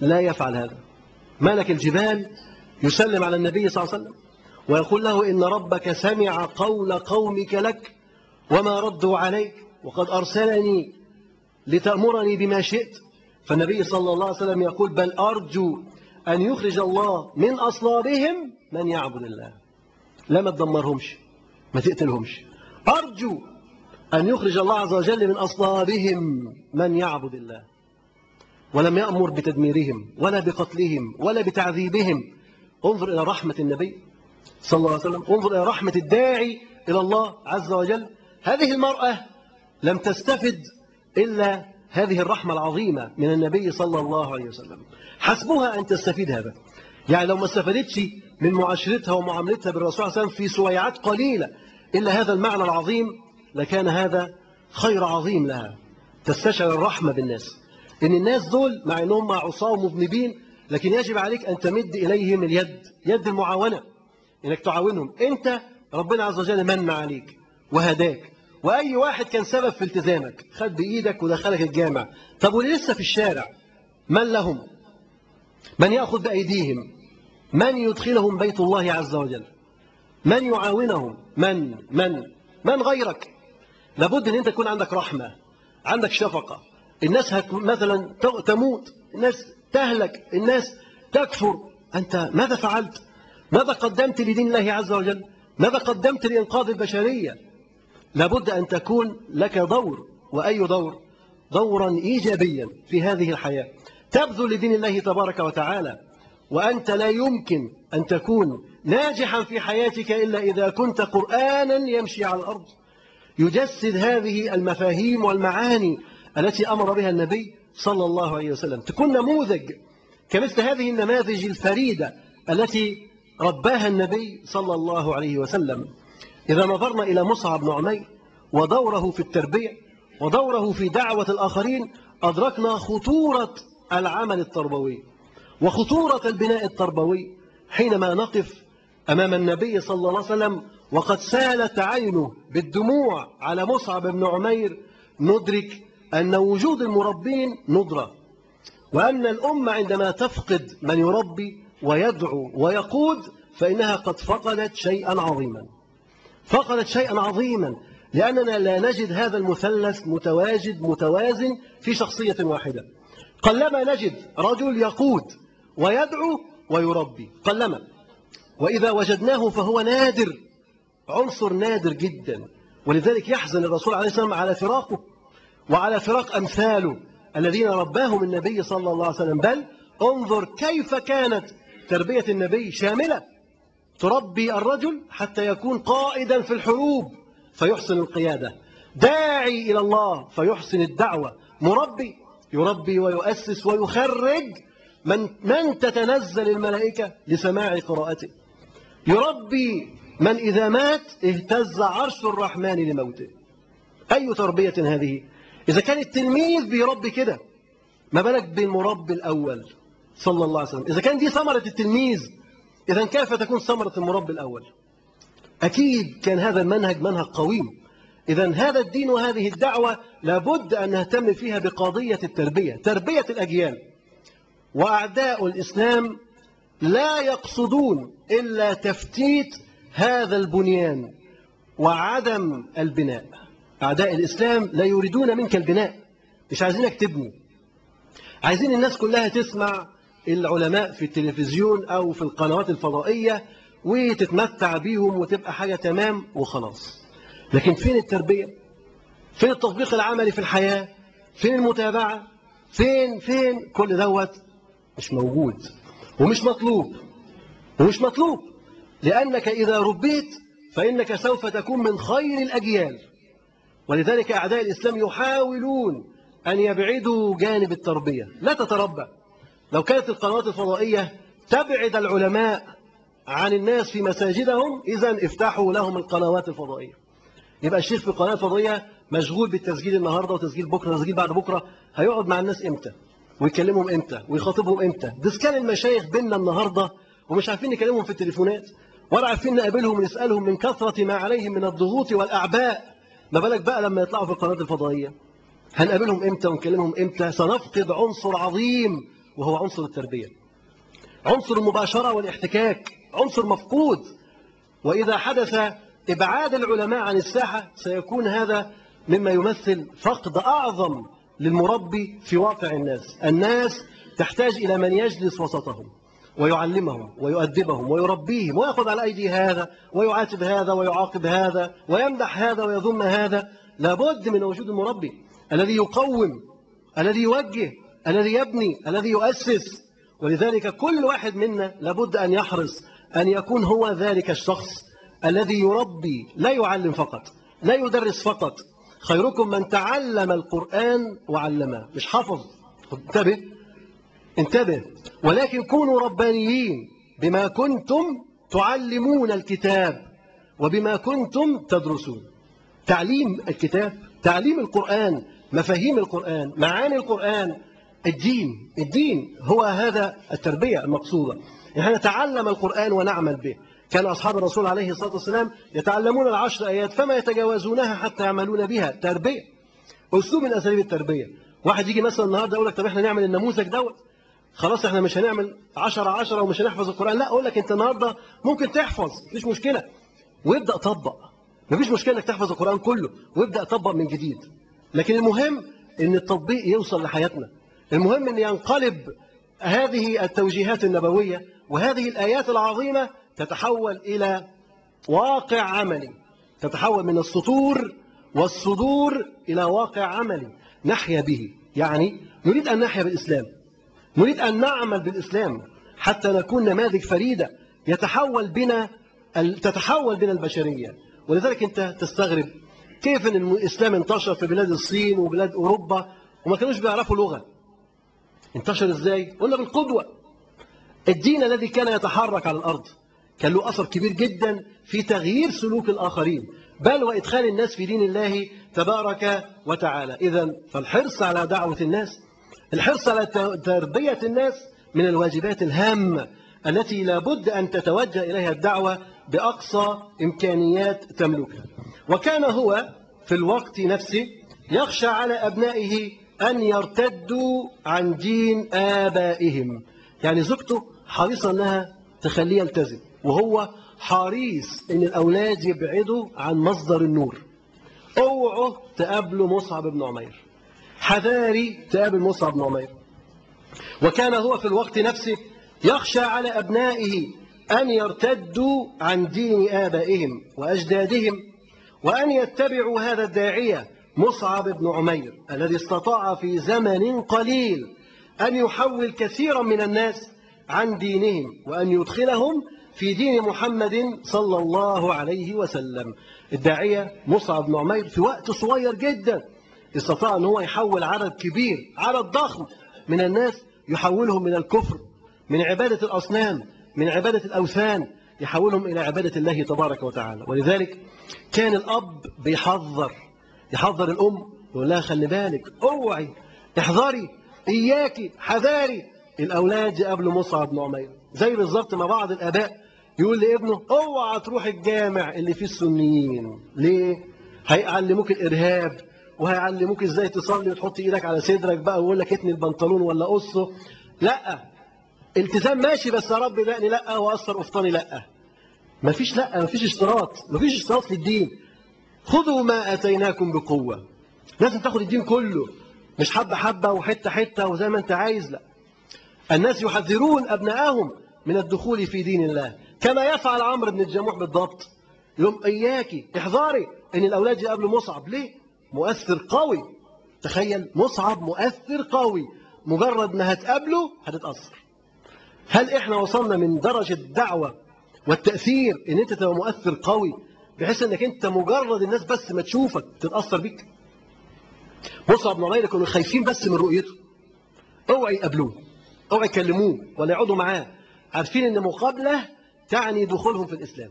لا يفعل هذا. ملك الجبال يسلم على النبي صلى الله عليه وسلم ويقول له إن ربك سمع قول قومك لك وما ردوا عليك وقد أرسلني لتأمرني بما شئت. فالنبي صلى الله عليه وسلم يقول بل أرجو أن يخرج الله من أصلابهم من يعبد الله. لا ما تدمرهمش ما تقتلهمش. أرجو أن يخرج الله عز وجل من أصلابهم من يعبد الله. ولم يأمر بتدميرهم ولا بقتلهم ولا بتعذيبهم. انظر إلى رحمة النبي صلى الله عليه وسلم. انظر إلى رحمة الداعي إلى الله عز وجل. هذه المرأة لم تستفد إلا هذه الرحمة العظيمة من النبي صلى الله عليه وسلم. حسبها أن تستفيد هذا. يعني لو ما استفادتش من معاشرتها ومعاملتها بالرسول صلى الله عليه وسلم في سويعات قليلة إلا هذا المعنى العظيم لكان هذا خير عظيم لها. تستشعر الرحمة بالناس. إن الناس دول مع أنهم عصاة ومذنبين لكن يجب عليك أن تمد إليهم اليد يد المعاونة إنك تعاونهم. أنت ربنا عز وجل من عليك وهداك. وأي واحد كان سبب في التزامك خد بإيدك ودخلك الجامع. طب واللي لسه في الشارع؟ من لهم؟ من يأخذ بأيديهم؟ من يدخلهم بيت الله عز وجل؟ من يعاونهم؟ من؟ من؟ من غيرك؟ لابد إن أنت يكون عندك رحمة عندك شفقة. الناس هت مثلا تموت الناس تهلك الناس تكفر. أنت ماذا فعلت؟ ماذا قدمت لدين الله عز وجل؟ ماذا قدمت لإنقاذ البشرية؟ لابد أن تكون لك دور وأي دور؟ دورا إيجابيا في هذه الحياة. تبذل لدين الله تبارك وتعالى وأنت لا يمكن أن تكون ناجحا في حياتك إلا إذا كنت قرآنا يمشي على الأرض. يجسد هذه المفاهيم والمعاني التي أمر بها النبي صلى الله عليه وسلم. تكون نموذج كمثل هذه النماذج الفريدة التي رباها النبي صلى الله عليه وسلم. إذا نظرنا إلى مصعب بن عمير ودوره في التربية ودوره في دعوة الآخرين أدركنا خطورة العمل التربوي وخطورة البناء التربوي حينما نقف أمام النبي صلى الله عليه وسلم وقد سالت عينه بالدموع على مصعب بن عمير ندرك أن وجود المربين ندرة وأن الأمة عندما تفقد من يربي ويدعو ويقود فإنها قد فقدت شيئا عظيما. فقدت شيئا عظيما لأننا لا نجد هذا المثلث متواجد متوازن في شخصية واحدة. قلما نجد رجل يقود ويدعو ويربي قلما. وإذا وجدناه فهو نادر عنصر نادر جدا. ولذلك يحزن الرسول عليه السلام على فراقه وعلى فراق أمثاله الذين رباهم النبي صلى الله عليه وسلم. بل انظر كيف كانت تربية النبي شاملة. تربي الرجل حتى يكون قائدا في الحروب فيحسن القيادة. داعي إلى الله فيحسن الدعوة. مربي يربي ويؤسس ويخرج من, من تتنزل الملائكة لسماع قراءته. يربي من إذا مات اهتز عرش الرحمن لموته. أي تربية هذه؟ إذا كان التلميذ بيربي كده ما بالك بالمربي الأول صلى الله عليه وسلم؟ إذا كان دي ثمرة التلميذ إذا كيف تكون ثمرة المربي الأول؟ أكيد كان هذا المنهج منهج قويم إذا هذا الدين وهذه الدعوة لابد أن نهتم فيها بقضية التربية تربية الأجيال. وأعداء الإسلام لا يقصدون إلا تفتيت هذا البنيان وعدم البناء. أعداء الإسلام لا يريدون منك البناء مش عايزينك تبني. عايزين الناس كلها تسمع العلماء في التلفزيون أو في القنوات الفضائية وتتمتع بيهم وتبقى حاجة تمام وخلاص. لكن فين التربية؟ فين التطبيق العملي في الحياة؟ فين المتابعة؟ فين فين كل دوت؟ مش موجود ومش مطلوب ومش مطلوب لأنك إذا ربيت فإنك سوف تكون من خير الأجيال. ولذلك أعداء الإسلام يحاولون أن يبعدوا جانب التربية. لا تتربى. لو كانت القنوات الفضائية تبعد العلماء عن الناس في مساجدهم إذا افتحوا لهم القنوات الفضائية. يبقى الشيخ في القناة الفضائية مشغول بالتسجيل النهاردة وتسجيل بكرة وتسجيل بعد بكرة. هيقعد مع الناس إمتى؟ ويكلمهم إمتى؟ ويخاطبهم إمتى؟ بس كان المشايخ بينا النهاردة ومش عارفين نكلمهم في التليفونات ولا عارفين نقابلهم ونسألهم من كثرة ما عليهم من الضغوط والأعباء. ما بالك بقى لما يطلعوا في القناة الفضائية؟ هنقابلهم إمتى ونكلمهم إمتى؟ سنفقد عنصر عظيم وهو عنصر التربية. عنصر المباشرة والاحتكاك عنصر مفقود. وإذا حدث إبعاد العلماء عن الساحة سيكون هذا مما يمثل فقد أعظم للمربي في واقع الناس. الناس تحتاج إلى من يجلس وسطهم ويعلمهم ويؤدبهم ويربيهم ويأخذ على أيدي هذا ويعاتب هذا ويعاقب هذا ويمدح هذا ويذم هذا. لابد من وجود المربي الذي يقوم الذي يوجه الذي يبني الذي يؤسس. ولذلك كل واحد منا لابد أن يحرص أن يكون هو ذلك الشخص الذي يربي لا يعلم فقط لا يدرس فقط. خيركم من تعلم القرآن وعلمه. مش حفظ انتبه انتبه. ولكن كونوا ربانيين بما كنتم تعلمون الكتاب وبما كنتم تدرسون. تعليم الكتاب تعليم القرآن مفاهيم القرآن معاني القرآن الدين الدين هو هذا التربية المقصودة. يعني نتعلم القرآن ونعمل به. كان أصحاب الرسول عليه الصلاة والسلام يتعلمون العشر آيات فما يتجاوزونها حتى يعملون بها. تربية. أسلوب من أساليب التربية. واحد يجي مثلا النهارده يقول لك طب إحنا نعمل النموذج دوت. خلاص إحنا مش هنعمل 10 10 ومش هنحفظ القرآن. لا أقول لك أنت النهارده ممكن تحفظ مفيش مشكلة. وابدأ طبق. مفيش مشكلة إنك تحفظ القرآن كله. وابدأ طبق من جديد. لكن المهم إن التطبيق يوصل لحياتنا. المهم أن ينقلب هذه التوجيهات النبوية وهذه الآيات العظيمة تتحول إلى واقع عملي تتحول من السطور والصدور إلى واقع عملي نحيا به. يعني نريد أن نحيا بالإسلام نريد أن نعمل بالإسلام حتى نكون نماذج فريدة يتحول بنا تتحول بنا البشرية. ولذلك أنت تستغرب كيف أن الإسلام انتشر في بلاد الصين وبلاد أوروبا وما كانوش بيعرفوا لغة. انتشر إزاي؟ قلنا بالقدوة الدين الذي كان يتحرك على الأرض كان له أثر كبير جدا في تغيير سلوك الآخرين بل وإدخال الناس في دين الله تبارك وتعالى. إذا فالحرص على دعوة الناس الحرص على تربية الناس من الواجبات الهامة التي لابد أن تتوجه إليها الدعوة بأقصى إمكانيات تملكها. وكان هو في الوقت نفسه يخشى على أبنائه أن يرتدوا عن دين آبائهم. يعني زوجته حريصة أنها تخليه يلتزم وهو حريص أن الأولاد يبعدوا عن مصدر النور. أوعوا تقابلوا مصعب بن عمير. حذاري تقابل مصعب بن عمير. وكان هو في الوقت نفسه يخشى على أبنائه أن يرتدوا عن دين آبائهم وأجدادهم وأن يتبعوا هذا الداعية مصعب بن عمير الذي استطاع في زمن قليل أن يحول كثيرا من الناس عن دينهم وأن يدخلهم في دين محمد صلى الله عليه وسلم. الداعية مصعب بن عمير في وقت صغير جدا استطاع أن هو يحول عدد كبير عدد ضخم من الناس يحولهم من الكفر من عبادة الأصنام من عبادة الأوثان يحولهم إلى عبادة الله تبارك وتعالى. ولذلك كان الأب بيحذر يحذر الأم. يقول لها خلي بالك اوعي احذري إياكي حذاري. الأولاد يقابلوا مصعب بن عمير زي بالظبط ما بعض الآباء. يقول لابنه اوعى تروح الجامع اللي فيه السنيين. ليه؟ هيعلموك الإرهاب وهيعلموك إزاي تصلي وتحط إيدك على صدرك بقى ويقول لك اتني البنطلون ولا قصه. لأ التزام ماشي بس يا رب دقني لأ واثر قفطاني لأ. مفيش لأ مفيش اشتراط مفيش اشتراط في الدين. خذوا ما آتيناكم بقوة. لازم تاخد الدين كله. مش حبة حبة وحتة حتة وزي ما انت عايز لا. الناس يحذرون ابنائهم من الدخول في دين الله. كما يفعل عمرو بن الجموح بالضبط. يوم اياكي احذري إن الأولاد يقابلوا مصعب. ليه؟ مؤثر قوي. تخيل مصعب مؤثر قوي. مجرد ما هتقابله هتتأثر. هل إحنا وصلنا من درجة الدعوة والتأثير إن أنت تبقى مؤثر قوي؟ بحيث انك انت مجرد الناس بس ما تشوفك تتأثر بيك. مصعب بن عمير كانوا خايفين بس من رؤيته. اوعي يقابلوه اوعي يكلموه ولا يقعدوا معاه. عارفين ان مقابلة تعني دخولهم في الإسلام.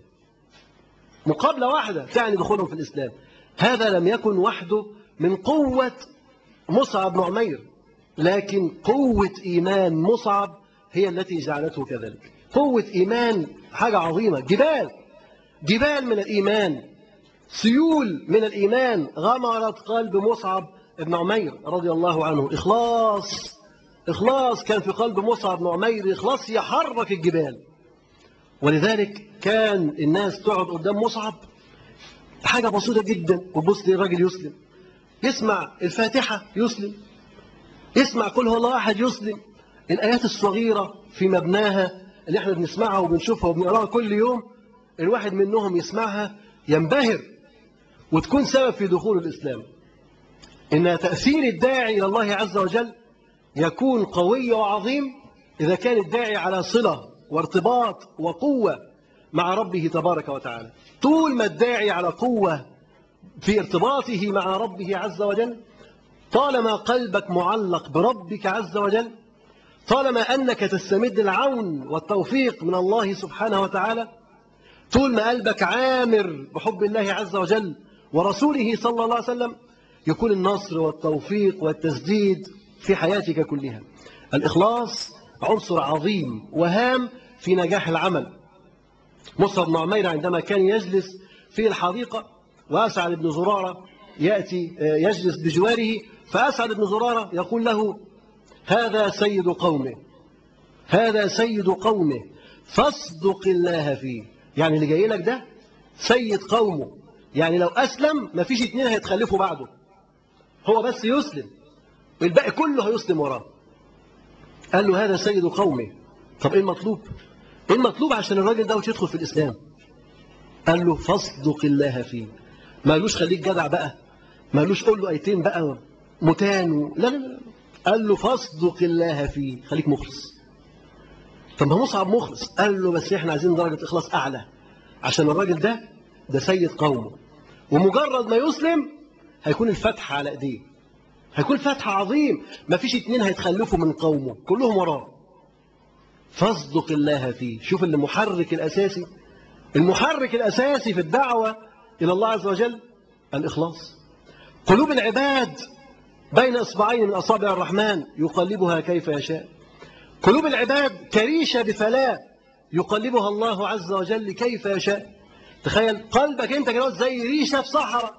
مقابلة واحدة تعني دخولهم في الإسلام. هذا لم يكن وحده من قوة مصعب بن عمير لكن قوة إيمان مصعب هي التي جعلته كذلك. قوة إيمان حاجة عظيمة جبال. جبال من الإيمان سيول من الإيمان غمرت قلب مصعب بن عمير رضي الله عنه. إخلاص إخلاص كان في قلب مصعب بن عمير إخلاص يحرك الجبال. ولذلك كان الناس تقعد قدام مصعب حاجة بسيطة جدا وبص الراجل يسلم. يسمع الفاتحة يسلم. يسمع كل هو الله أحد يسلم. الآيات الصغيرة في مبناها اللي إحنا بنسمعها وبنشوفها وبنقراها كل يوم الواحد منهم يسمعها ينبهر وتكون سبب في دخول الإسلام. إن تأثير الداعي إلى الله عز وجل يكون قوي وعظيم إذا كان الداعي على صلة وارتباط وقوة مع ربه تبارك وتعالى. طول ما الداعي على قوة في ارتباطه مع ربه عز وجل طالما قلبك معلق بربك عز وجل طالما أنك تستمد العون والتوفيق من الله سبحانه وتعالى طول ما قلبك عامر بحب الله عز وجل ورسوله صلى الله عليه وسلم يكون النصر والتوفيق والتسديد في حياتك كلها. الإخلاص عنصر عظيم وهام في نجاح العمل. مصعب بن عمير عندما كان يجلس في الحديقة وأسعد بن زرارة يأتي يجلس بجواره فأسعد بن زرارة يقول له هذا سيد قومه هذا سيد قومه فاصدق الله فيه. يعني اللي جاي لك ده سيد قومه. يعني لو أسلم ما فيش اتنين هيتخلفوا بعده. هو بس يسلم والباقي كله هيسلم وراه. قال له هذا سيد قومه طب إيه المطلوب؟ إيه المطلوب عشان الراجل ده يدخل في الإسلام؟ قال له فاصدق الله فيه. ما قالوش خليك جدع بقى. ما قالوش قول له أيتين بقى متان. لا لا لا. قال له فاصدق الله فيه. خليك مخلص. طب مصعب مخلص. قال له بس إحنا عايزين درجة إخلاص أعلى. عشان الراجل ده ده سيد قومه. ومجرد ما يسلم هيكون الفتح على إيديه. هيكون فتح عظيم. ما فيش اتنين هيتخلفوا من قومه. كلهم وراه. فاصدق الله فيه. شوف اللي محرك الأساسي. المحرك الأساسي في الدعوة إلى الله عز وجل الإخلاص. قلوب العباد بين إصبعين من أصابع الرحمن يقلبها كيف يشاء. قلوب العباد كريشة بفلاة يقلبها الله عز وجل كيف يشاء. تخيل قلبك انت كده زي ريشة في صحراء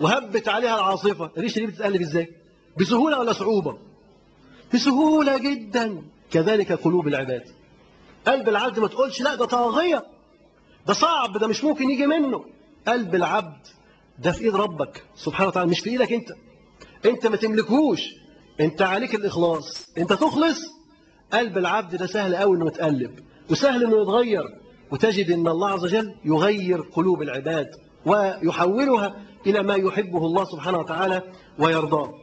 وهبت عليها العاصفة. الريشة دي بتتقلب إزاي؟ بسهولة ولا صعوبة؟ بسهولة جدا. كذلك قلوب العباد. قلب العبد ما تقولش لا ده طاغية. ده صعب ده مش ممكن يجي منه. قلب العبد ده في ايد ربك سبحانه وتعالى مش في إيدك انت. انت ما تملكهوش. انت عليك الإخلاص. انت تخلص قلب العبد ده سهل قوي إنه يتقلب وسهل إنه يتغير. وتجد إن الله عز وجل يغير قلوب العباد ويحولها إلى ما يحبه الله سبحانه وتعالى ويرضاه.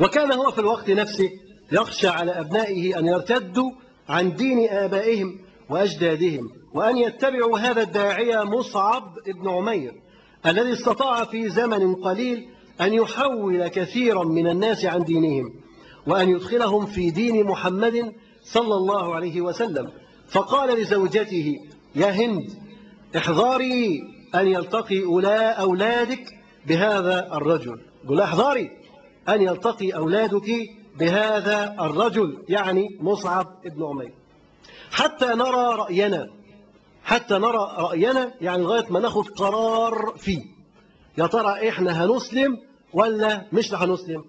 وكان هو في الوقت نفسه يخشى على أبنائه أن يرتدوا عن دين آبائهم وأجدادهم وأن يتبعوا هذا الداعيه مصعب بن عمير الذي استطاع في زمن قليل أن يحول كثيرا من الناس عن دينهم. وأن يدخلهم في دين محمد صلى الله عليه وسلم. فقال لزوجته يا هند احذري أن يلتقي أولاء أولادك بهذا الرجل. قل احذري أن يلتقي أولادك بهذا الرجل. يعني مصعب ابن عمير. حتى نرى رأينا حتى نرى رأينا يعني لغاية ما ناخد قرار فيه. يا ترى إحنا هنسلم ولا مش هنسلم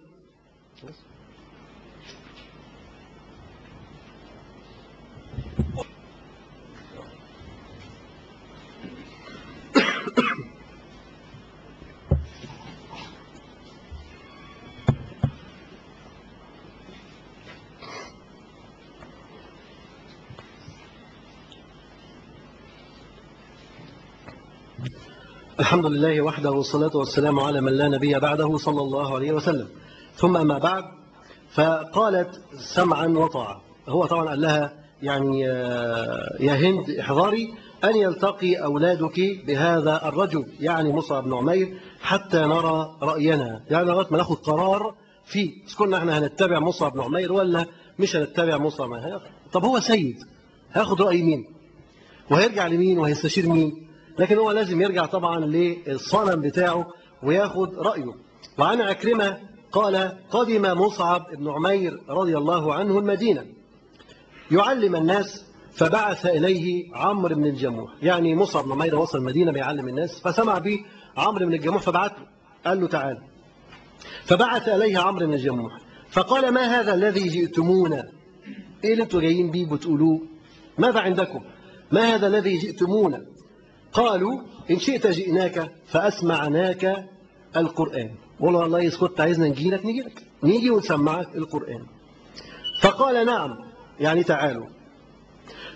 الحمد لله وحده والصلاة والسلام على من لا نبي بعده صلى الله عليه وسلم. ثم ما بعد فقالت سمعا وطاعة. هو طبعا قال لها يعني يا هند احذري أن يلتقي أولادك بهذا الرجل يعني مصعب بن عمير حتى نرى رأينا. يعني لغاية ما ناخد قرار فيه كنا إحنا هنتبع مصعب بن عمير ولا مش هنتبع مصعب طب هو سيد هياخد رأي مين؟ وهيرجع لمين؟ وهيستشير مين؟ لكن هو لازم يرجع طبعا للصنم بتاعه وياخد رأيه. وعن عكرمة قال قدم مصعب بن عمير رضي الله عنه المدينة. يعلم الناس فبعث إليه عمرو بن الجموح. يعني مصعب بن عمير وصل المدينة بيعلم الناس فسمع به عمرو بن الجموح فبعت له قال له تعال. فبعث إليه عمرو بن الجموح. فقال ما هذا الذي جئتمونا؟ إيه اللي أنتوا جايين بيه بتقولوه؟ ماذا عندكم؟ ما هذا الذي جئتمونا؟ قالوا إن شئت جئناك فأسمعناك القرآن. والله الله يسكت عايزنا نجي لك نجي لك. نيجي ونسمعك القرآن. فقال نعم يعني تعالوا.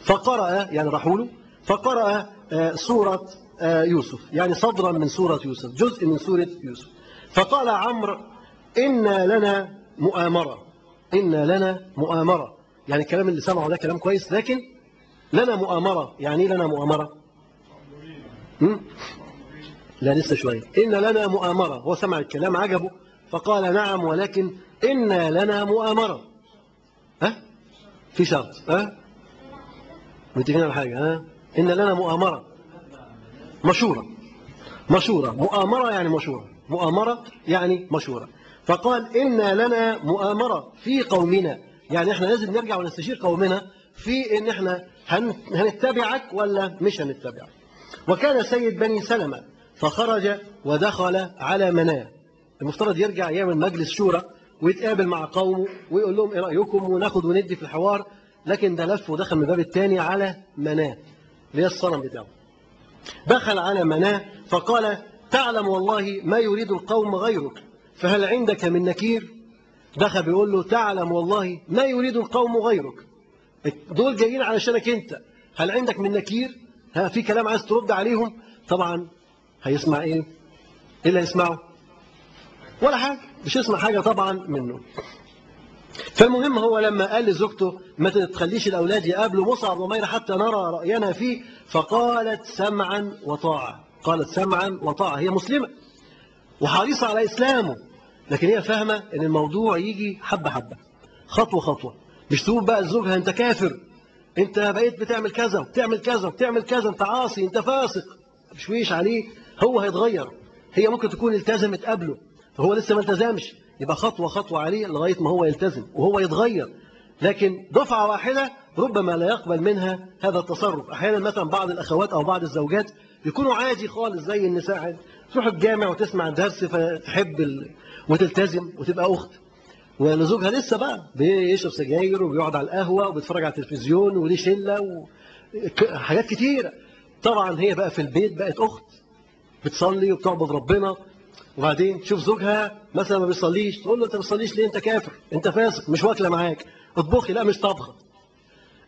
فقرأ يعني راحوا له. فقرأ سورة يوسف. يعني صدرا من سورة يوسف جزء من سورة يوسف. فقال عمرو إن لنا مؤامرة. إن لنا مؤامرة. يعني الكلام اللي سمعه ده كلام كويس لكن لنا مؤامرة. يعني لنا مؤامرة؟ لا لسه شوية. إن لنا مؤامرة. هو سمع الكلام عجبه. فقال نعم ولكن إن لنا مؤامرة. ها؟ في شرط. ها؟ متفقين على حاجة ها؟ إن لنا مؤامرة. مشورة مشورة مؤامرة يعني مشورة مؤامرة يعني مشورة فقال إن لنا مؤامرة في قومنا. يعني إحنا لازم نرجع ونستشير قومنا في إن إحنا هنتبعك ولا مش هنتبعك. وكان سيد بني سلمة فخرج ودخل على مناة. المفترض يرجع يعمل مجلس شورى ويتقابل مع قومه ويقول لهم إيه رأيكم؟ وناخد وندي في الحوار. لكن ده لف ودخل من الباب الثاني على مناة. اللي هي الصنم بتاعه؟ دخل على مناة فقال تعلم والله ما يريد القوم غيرك فهل عندك من نكير؟ دخل بيقول له تعلم والله ما يريد القوم غيرك. دول جايين علشانك انت. هل عندك من نكير؟ ها في كلام عايز ترد عليهم؟ طبعا هيسمع إيه؟ إيه اللي هيسمعه ولا حاجة مش يسمع حاجة طبعا منه. فالمهم هو لما قال لزوجته ما تخليش الأولاد يقابلوا مصعب ومير حتى نرى رأينا فيه فقالت سمعا وطاعه قالت سمعا وطاعه هي مسلمة وحريصة على إسلامه لكن هي فاهمة إن الموضوع يجي حبة حبة خطوة خطوة. مش تقول بقى لزوجها أنت كافر. انت بقيت بتعمل كذا وبتعمل كذا وبتعمل كذا انت عاصي انت فاسق. تشويش عليه هو هيتغير. هي ممكن تكون التزمت قبله فهو لسه ما التزمش. يبقى خطوة خطوة عليه لغاية ما هو يلتزم وهو يتغير. لكن دفعة واحدة ربما لا يقبل منها هذا التصرف. أحيانا مثلا بعض الأخوات أو بعض الزوجات يكونوا عادي خالص زي النساء تروح الجامع وتسمع الدرس فتحب ال... وتلتزم وتبقى أخت ولزوجها لسه بقى. بيشرب سجاير وبيقعد على القهوة وبيتفرج على التلفزيون وليه شلة و... حاجات كتيرة. طبعا هي بقى في البيت بقت أخت بتصلي وبتعبد ربنا. وبعدين تشوف زوجها مثلا ما بيصليش تقول له أنت ما بتصليش ليه؟ أنت كافر أنت فاسق مش واكلة معاك. اطبخي لا مش طبخه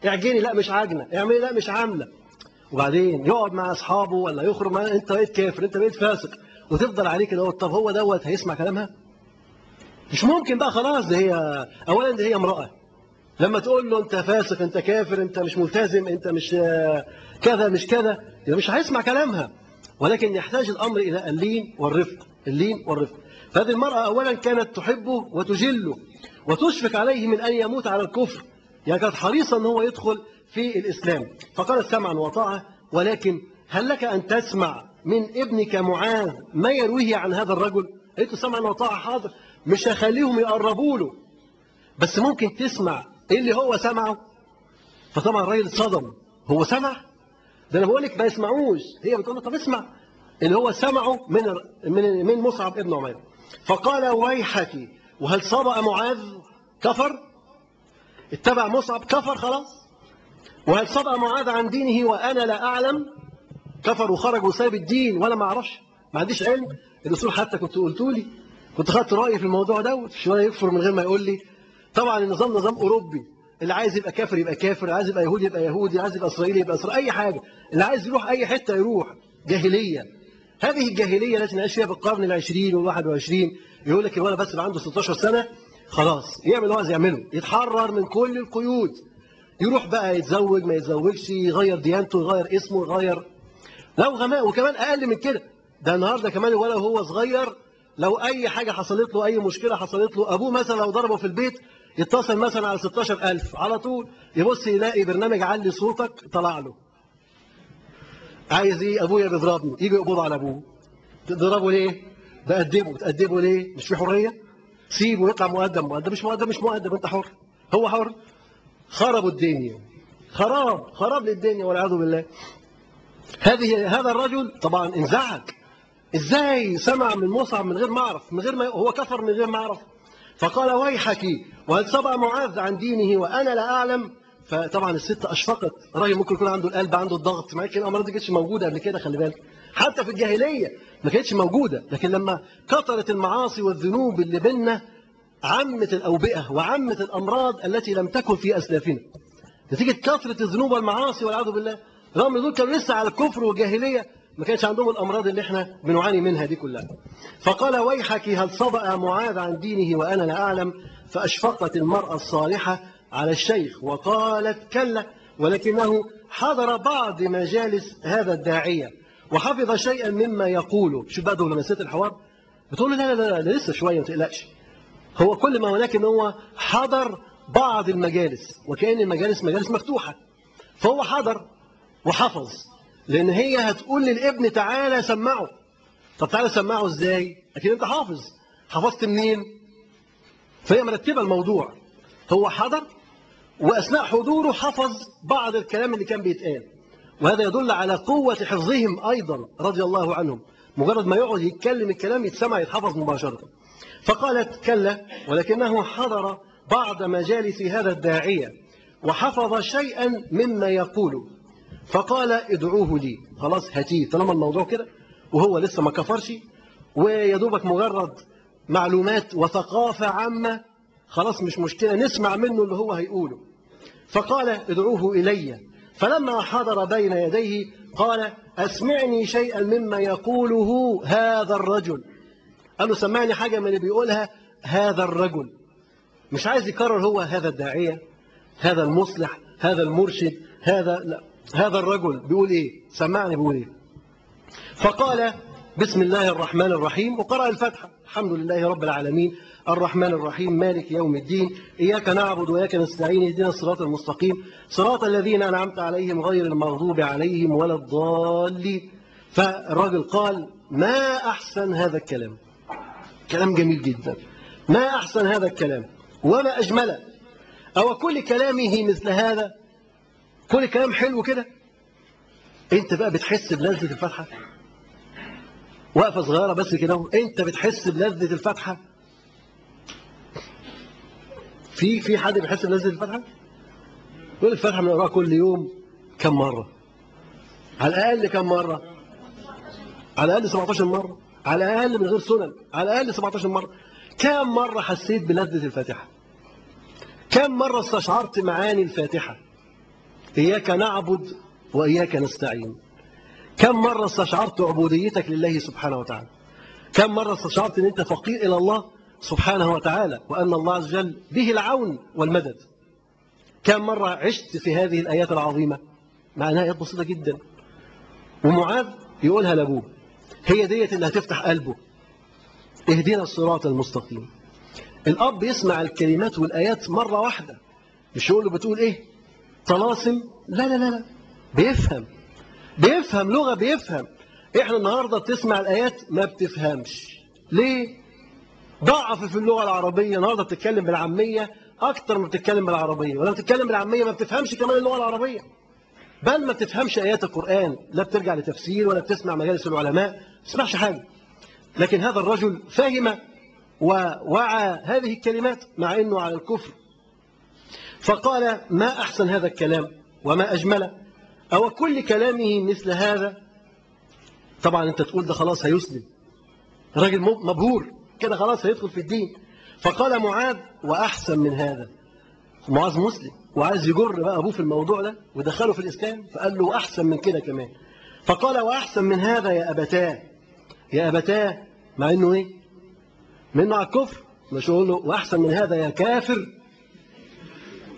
اعجني لا مش عجنة. اعملي لا مش عاملة. وبعدين يقعد مع أصحابه ولا يخرج مع أنت بقيت كافر أنت بقيت فاسق. وتفضل عليه كده طب هو دوت هيسمع كلامها؟ مش ممكن بقى خلاص دي هي اولا دي هي امرأة. لما تقول له أنت فاسق أنت كافر أنت مش ملتزم أنت مش كذا مش كذا يبقى مش هيسمع كلامها. ولكن يحتاج الأمر إلى اللين والرفق اللين والرفق. فهذه المرأة اولا كانت تحبه وتجله وتشفق عليه من أن يموت على الكفر. يعني كانت حريصة إن هو يدخل في الإسلام. فقالت سمعا وطاعة ولكن هل لك أن تسمع من ابنك معاذ ما يرويه عن هذا الرجل؟ قلت سمعا وطاعة حاضر. مش هخليهم يقربوا له. بس ممكن تسمع إيه اللي هو سمعه؟ فطبعا الراجل اتصدم هو سمع؟ ده أنا بقول لك ما يسمعوش. هي بتقول له طب اسمع. اللي هو سمعه من من من مصعب ابن عمير. فقال ويحك وهل صبأ معاذ كفر؟ اتبع مصعب كفر خلاص؟ وهل صبأ معاذ عن دينه وأنا لا أعلم؟ كفر وخرج وساب الدين وأنا ما أعرفش. ما عنديش علم. الرسول حتى كنت قلت لي كنت خدت رأيي في الموضوع دوت شوية يكفر من غير ما يقول لي. طبعا النظام نظام أوروبي اللي عايز يبقى كافر يبقى كافر اللي عايز يبقى يهودي يبقى يهودي اللي عايز يبقى إسرائيلي يبقى إسرائيلي أي حاجة. اللي عايز يروح أي حتة يروح. جاهلية. هذه الجاهلية التي نعيش فيها في القرن العشرين والواحد وعشرين يقول لك الولد بس يبقى عنده 16 سنة خلاص يعمل اللي هو عايز يعمله. يتحرر من كل القيود. يروح بقى يتزوج ما يتزوجش يغير ديانته يغير اسمه يغير. لو غماء وكمان أقل من كده. ده النهارده كمان الولد وهو صغير لو أي حاجة حصلت له أي مشكلة حصلت له أبوه مثلا لو ضربه في البيت يتصل مثلا على 16000 على طول يبص يلاقي برنامج علي صوتك طلع له. عايز إيه؟ ابويا بيضربني يجي يقبض على أبوه. تضربه ليه؟ بأدبه. تأدبه ليه؟ مش في حرية؟ سيبه يطلع مؤدب. مؤدب مش مؤدب مش مؤدب أنت حر. هو حر. خربوا الدنيا. خراب خراب للدنيا والعياذ بالله. هذه هذا الرجل طبعا انزعج إزاي سمع من مصعب من غير ما اعرف من غير ما هو كفر من غير ما اعرف فقال ويحك وهل سبع معاذ عن دينه وأنا لا أعلم؟ فطبعا الست أشفقت. راجل ممكن يكون عنده القلب عنده الضغط ما كان الأمراض دي كانتش موجودة قبل كده خلي بالك. حتى في الجاهلية ما كانتش موجودة. لكن لما كثرت المعاصي والذنوب اللي بيننا عمت الأوبئة وعمت الأمراض التي لم تكن في أسلافنا. نتيجة كثرة الذنوب والمعاصي والعياذ بالله. رغم دول كانوا لسه على الكفر والجاهلية ما كانش عندهم الأمراض اللي إحنا بنعاني منها دي كلها. فقال ويحك هل صبأ معاذ عن دينه وأنا لا أعلم؟ فأشفقت المرأة الصالحة على الشيخ وقالت كلا ولكنه حضر بعض مجالس هذا الداعية وحفظ شيئا مما يقوله. شوف بقى دول لمسات الحوار. بتقول له لا لا لا, لسه شوية ما تقلقش. هو كل ما هناك إن هو حضر بعض المجالس وكأن المجالس مجالس مفتوحة فهو حضر وحفظ. لأن هي هتقول للابن تعالى سمعه. طب تعالى سمعه إزاي؟ أكيد أنت حافظ. حفظت منين؟ فهي مرتبة الموضوع. هو حضر وأثناء حضوره حفظ بعض الكلام اللي كان بيتقال. وهذا يدل على قوة حفظهم أيضا رضي الله عنهم. مجرد ما يقعد يتكلم الكلام يتسمع يتحفظ مباشرة. فقالت كلا ولكنه حضر بعض مجالس هذا الداعية وحفظ شيئا مما يقول فقال ادعوه لي. خلاص هاتيه. طالما الموضوع كده وهو لسه ما كفرش ويدوبك مجرد معلومات وثقافة عامة خلاص مش مشكلة نسمع منه اللي هو هيقوله. فقال ادعوه إلي. فلما حضر بين يديه قال أسمعني شيئا مما يقوله هذا الرجل. قال له سمعني حاجة من اللي بيقولها هذا الرجل. مش عايز يكرر هو هذا الداعية هذا المصلح هذا المرشد هذا لا. هذا الرجل بيقول إيه؟ سمعني بيقول إيه؟ فقال بسم الله الرحمن الرحيم وقرأ الفاتحة الحمد لله رب العالمين. الرحمن الرحيم مالك يوم الدين. إياك نعبد وإياك نستعين اهدنا الصراط المستقيم. صراط الذين أنعمت عليهم غير المغضوب عليهم ولا الضالين. فالراجل قال ما أحسن هذا الكلام؟ كلام جميل جدا. ما أحسن هذا الكلام؟ وما أجمله؟ أو كل كلامه مثل هذا؟ كل كلام حلو كده. انت بقى بتحس بلذة الفتحة وقفة صغيرة بس كده اهو. انت بتحس بلذة الفتحة في في حد بيحس بلذة الفتحة يقول الفتحة بنقراها كل يوم كم مرة؟ على الأقل كم مرة؟ على الأقل 17 مرة. على الأقل من غير سنن. على الأقل 17 مرة. كم مرة حسيت بلذة الفاتحة؟ كم مرة استشعرت معاني الفاتحة؟ إياك نعبد وإياك نستعين. كم مرة استشعرت عبوديتك لله سبحانه وتعالى؟ كم مرة استشعرت أن أنت فقير إلى الله سبحانه وتعالى وأن الله عز وجل به العون والمدد؟ كم مرة عشت في هذه الآيات العظيمة؟ معناها آيات بسيطة جدا. ومعاذ يقولها لأبوه هي ديت اللي هتفتح قلبه. اهدنا الصراط المستقيم. الأب يسمع الكلمات والآيات مرة واحدة. مش يقول له بتقول إيه؟ طلاسم؟ لا لا لا لا. بيفهم. بيفهم لغة بيفهم. إحنا النهاردة بتسمع الآيات ما بتفهمش. ليه؟ ضعف في اللغة العربية. النهاردة بتتكلم بالعامية أكتر ما بتتكلم بالعربية. ولما بتتكلم بالعامية ما بتفهمش كمان اللغة العربية. بل ما بتفهمش آيات القرآن. لا بترجع لتفسير ولا بتسمع مجالس العلماء. ما تسمعش حاجة. لكن هذا الرجل فهم ووعى هذه الكلمات مع أنه على الكفر. فقال ما أحسن هذا الكلام وما أجمله أو كل كلامه مثل هذا؟ طبعا أنت تقول ده خلاص هيسلم. راجل مبهور. كده خلاص هيدخل في الدين. فقال معاذ وأحسن من هذا. معاذ مسلم. وعايز يجر بقى أبوه في الموضوع ده ودخله في الإسلام فقال له أحسن من كده كمان. فقال وأحسن من هذا يا أبتاه. يا أبتاه مع إنه إيه؟ منه على الكفر. مش يقول له وأحسن من هذا يا كافر.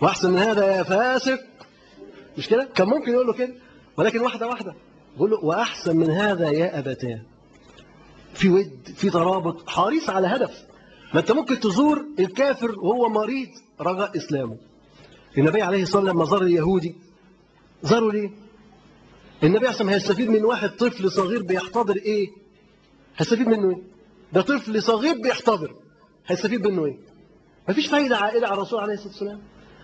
وأحسن من هذا يا فاسق. مش كده؟ كان ممكن يقول له كده ولكن واحدة واحدة. يقول له وأحسن من هذا يا أبتاه. في ود في ترابط حريص على هدف. ما انت ممكن تزور الكافر وهو مريض رجاء إسلامه. النبي عليه الصلاة والسلام لما زار اليهودي. زاروا ليه؟ النبي عليه هيستفيد من واحد طفل صغير بيحتضر إيه؟ هيستفيد منه إيه؟ ده طفل صغير بيحتضر. هيستفيد منه إيه؟ مفيش فايدة عائده على الرسول عليه الصلاة والسلام.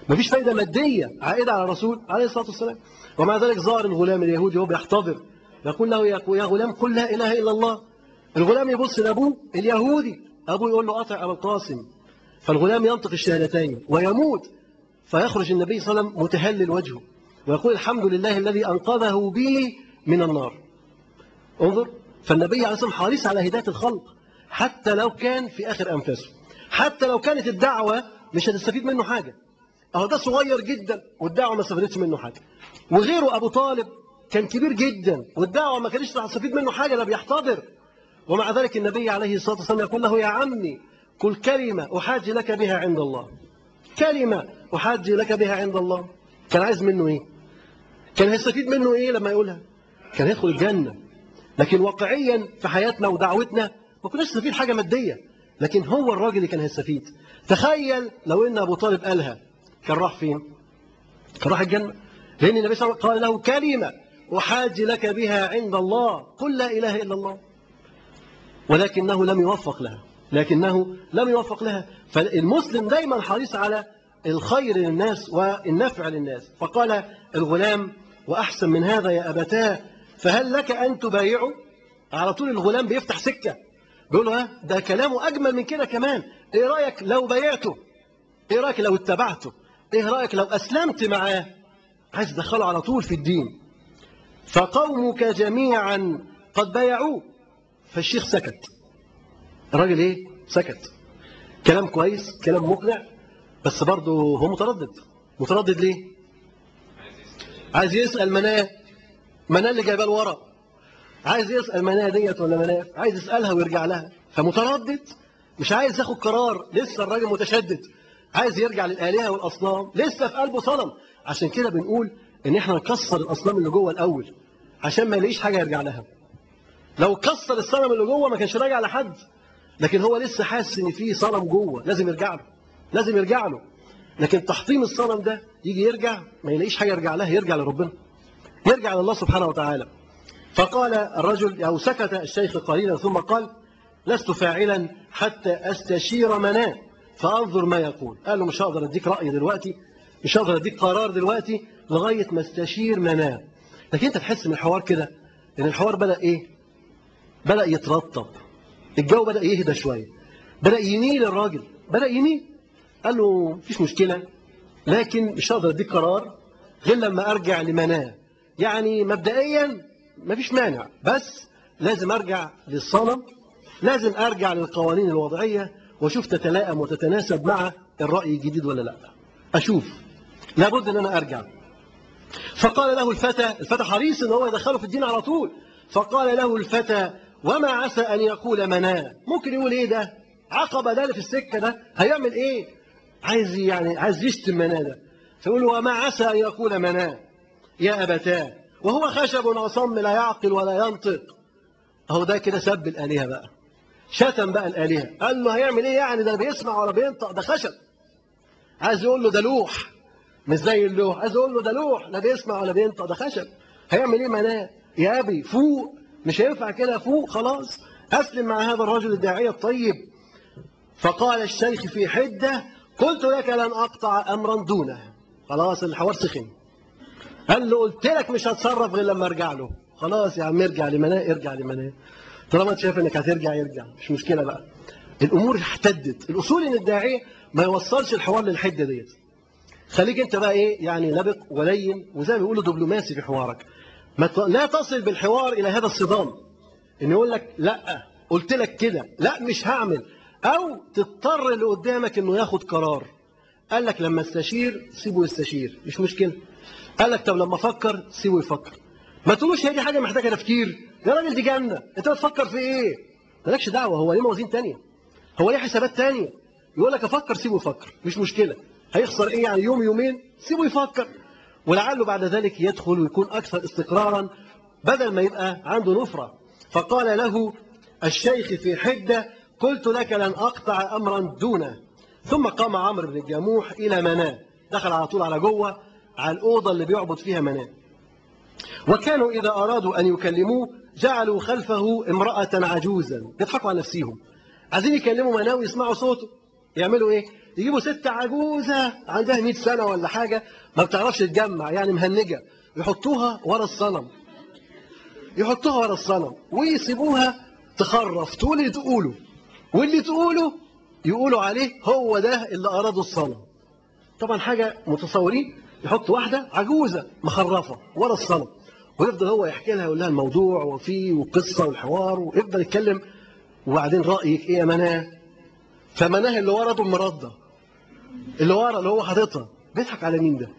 مفيش فايدة مادية عائدة على الرسول عليه الصلاة والسلام. ومع ذلك زار الغلام اليهودي وهو بيحتضر. يقول له يا غلام قل لا إله إلا الله. الغلام يبص لأبوه اليهودي. أبوه يقول له أطع أبا القاسم. فالغلام ينطق الشهادتين ويموت. فيخرج النبي صلى الله عليه وسلم متهلل وجهه. ويقول الحمد لله الذي أنقذه بي من النار. انظر فالنبي عليه الصلاة والسلام حريص على هداية الخلق. حتى لو كان في آخر أنفاسه. حتى لو كانت الدعوة مش هتستفيد منه حاجة. أهو ده صغير جدا والدعوة ما استفادتش منه حاجة. وغيره أبو طالب كان كبير جدا والدعوة ما كانتش هتستفيد منه حاجة ده بيحتضر. ومع ذلك النبي عليه الصلاة والسلام يقول له يا عمي كل كلمة أحاج لك بها عند الله. كلمة أحاج لك بها عند الله. كان عايز منه إيه؟ كان هيستفيد منه إيه لما يقولها؟ كان يدخل الجنة. لكن واقعيا في حياتنا ودعوتنا ما كناش نستفيد حاجة مادية لكن هو الراجل اللي كان هيستفيد. تخيل لو إن أبو طالب قالها كان راح فين؟ كان راح الجنة. لأن النبي صلى الله عليه وسلم قال له كلمة أحاج لك بها عند الله. قل لا إله إلا الله. ولكنه لم يوفق لها. لكنه لم يوفق لها. فالمسلم دايما حريص على الخير للناس والنفع للناس. فقال الغلام وأحسن من هذا يا أبتاه فهل لك أن تبايعه؟ على طول الغلام بيفتح سكة. بيقول له ده كلامه أجمل من كده كمان. إيه رأيك لو بايعته؟ إيه رأيك لو اتبعته؟ إيه رأيك لو أسلمت معاه عايز تدخله على طول في الدين. فقومك جميعا قد بايعوه فالشيخ سكت. الراجل إيه؟ سكت. كلام كويس كلام مقنع بس برضه هو متردد. متردد ليه؟ عايز يسأل مناه مناه اللي جايباه لورا عايز يسأل مناه ديت ولا مناه عايز يسألها ويرجع لها. فمتردد مش عايز ياخد قرار. لسه الراجل متشدد. عايز يرجع للآلهة والأصنام. لسه في قلبه صنم عشان كده بنقول إن إحنا نكسر الأصنام اللي جوه الأول عشان ما يلاقيش حاجة يرجع لها. لو كسر الصنم اللي جوه ما كانش راجع لحد. لكن هو لسه حاسس إن في صنم جوه. لازم يرجع له. لازم يرجع له. لكن تحطيم الصنم ده يجي يرجع ما يلاقيش حاجة يرجع لها يرجع لربنا. يرجع لله سبحانه وتعالى. فقال الرجل أو سكت الشيخ قليلا ثم قال لست فاعلا حتى أستشير مناه فانظر ما يقول. قال له مش هقدر أديك رأي دلوقتي. مش هقدر أديك قرار دلوقتي لغاية ما استشير مناه لكن أنت تحس من الحوار كده إن الحوار بدأ إيه؟ بدأ يترطب. الجو بدأ يهدى شوية. بدأ يميل الراجل بدأ يميل. قال له مفيش مشكلة. لكن مش هقدر أديك قرار غير لما أرجع لمناه يعني مبدئيا مفيش مانع. بس لازم أرجع للصنم. لازم أرجع للقوانين الوضعية. واشوف تتلائم وتتناسب مع الرأي الجديد ولا لا. أشوف. لابد أن أنا أرجع. فقال له الفتى الفتى حريص إن هو يدخله في الدين على طول. فقال له الفتى وما عسى أن يقول مناه ممكن يقول إيه ده؟ عقبه ده اللي في السكة ده هيعمل إيه؟ عايز يعني عايز يشتم مناه ده. فيقول له وما عسى أن يقول مناه يا أبتاه وهو خشب اصم لا يعقل ولا ينطق. أهو ده كده سب الآلهة بقى. شتم بقى الآلهة. قال له هيعمل إيه يعني؟ ده بيسمع ولا بينطق؟ ده خشب. عايز يقول له ده لوح. مش زي اللوح. عايز أقول له ده لوح. لا بيسمع ولا بينطق. ده خشب. هيعمل إيه مناه يا أبي فوق. مش هينفع كده. فوق. خلاص. أسلم مع هذا الرجل الداعية الطيب. فقال الشيخ في حدة قلت لك لن أقطع أمرا دونه. خلاص الحوار سخن. قال له قلت لك مش هتصرف غير لما أرجع له. خلاص يا عم ارجع لمناه ارجع لمناه طالما أنت شايف انك هترجع يرجع مش مشكلة بقى. الأمور احتدت. الأصول ان الداعيه ما يوصلش الحوار للحدة ديت. خليك أنت بقى إيه يعني لبق ولين وزي ما بيقولوا دبلوماسي في حوارك. ما ت... لا تصل بالحوار إلى هذا الصدام. إن يقول لك لأ قلت لك كده. لأ مش هعمل. أو تضطر اللي قدامك إنه ياخد قرار. قال لك لما استشير سيبه يستشير. مش مشكلة. قال لك طب لما أفكر سيبه يفكر. ما تقولوش هي دي حاجة محتاجة تفكير. يا راجل دي جنة. انت بتفكر في إيه؟ مالكش دعوة هو ليه موازين تانية؟ هو ليه حسابات تانية؟ يقول لك أفكر سيبه يفكر. مش مشكلة. هيخسر إيه يعني؟ يوم يومين سيبه يفكر. ولعله بعد ذلك يدخل ويكون أكثر استقرارا بدل ما يبقى عنده نفرة. فقال له الشيخ في حدة قلت لك لن أقطع أمرا دونه. ثم قام عمرو بن الجموح إلى مناه. دخل على طول على جوه على الأوضة اللي بيعبد فيها مناه. وكانوا إذا أرادوا أن يكلموه جعلوا خلفه امرأة عجوزا. يضحكوا على نفسهم عايزين يكلموا مناه ويسمعوا صوته. يعملوا إيه؟ يجيبوا ست عجوزة عندها 100 سنة ولا حاجة ما بتعرفش تجمع يعني مهنجة. يحطوها ورا الصنم. يحطوها ورا الصنم ويسيبوها تخرف. تقول اللي تقوله. واللي تقوله يقولوا عليه هو ده اللي أراده الصنم. طبعا حاجة متصورين. يحط واحدة عجوزة مخرفة ورا الصنم ويفضل هو يحكي لها يقول لها الموضوع وفيه وقصة والحوار ويفضل يتكلم. وبعدين رأيك إيه يا مناه؟ فمناه اللي ورده المرده اللي ورا اللي هو حاططها. بيضحك على مين ده؟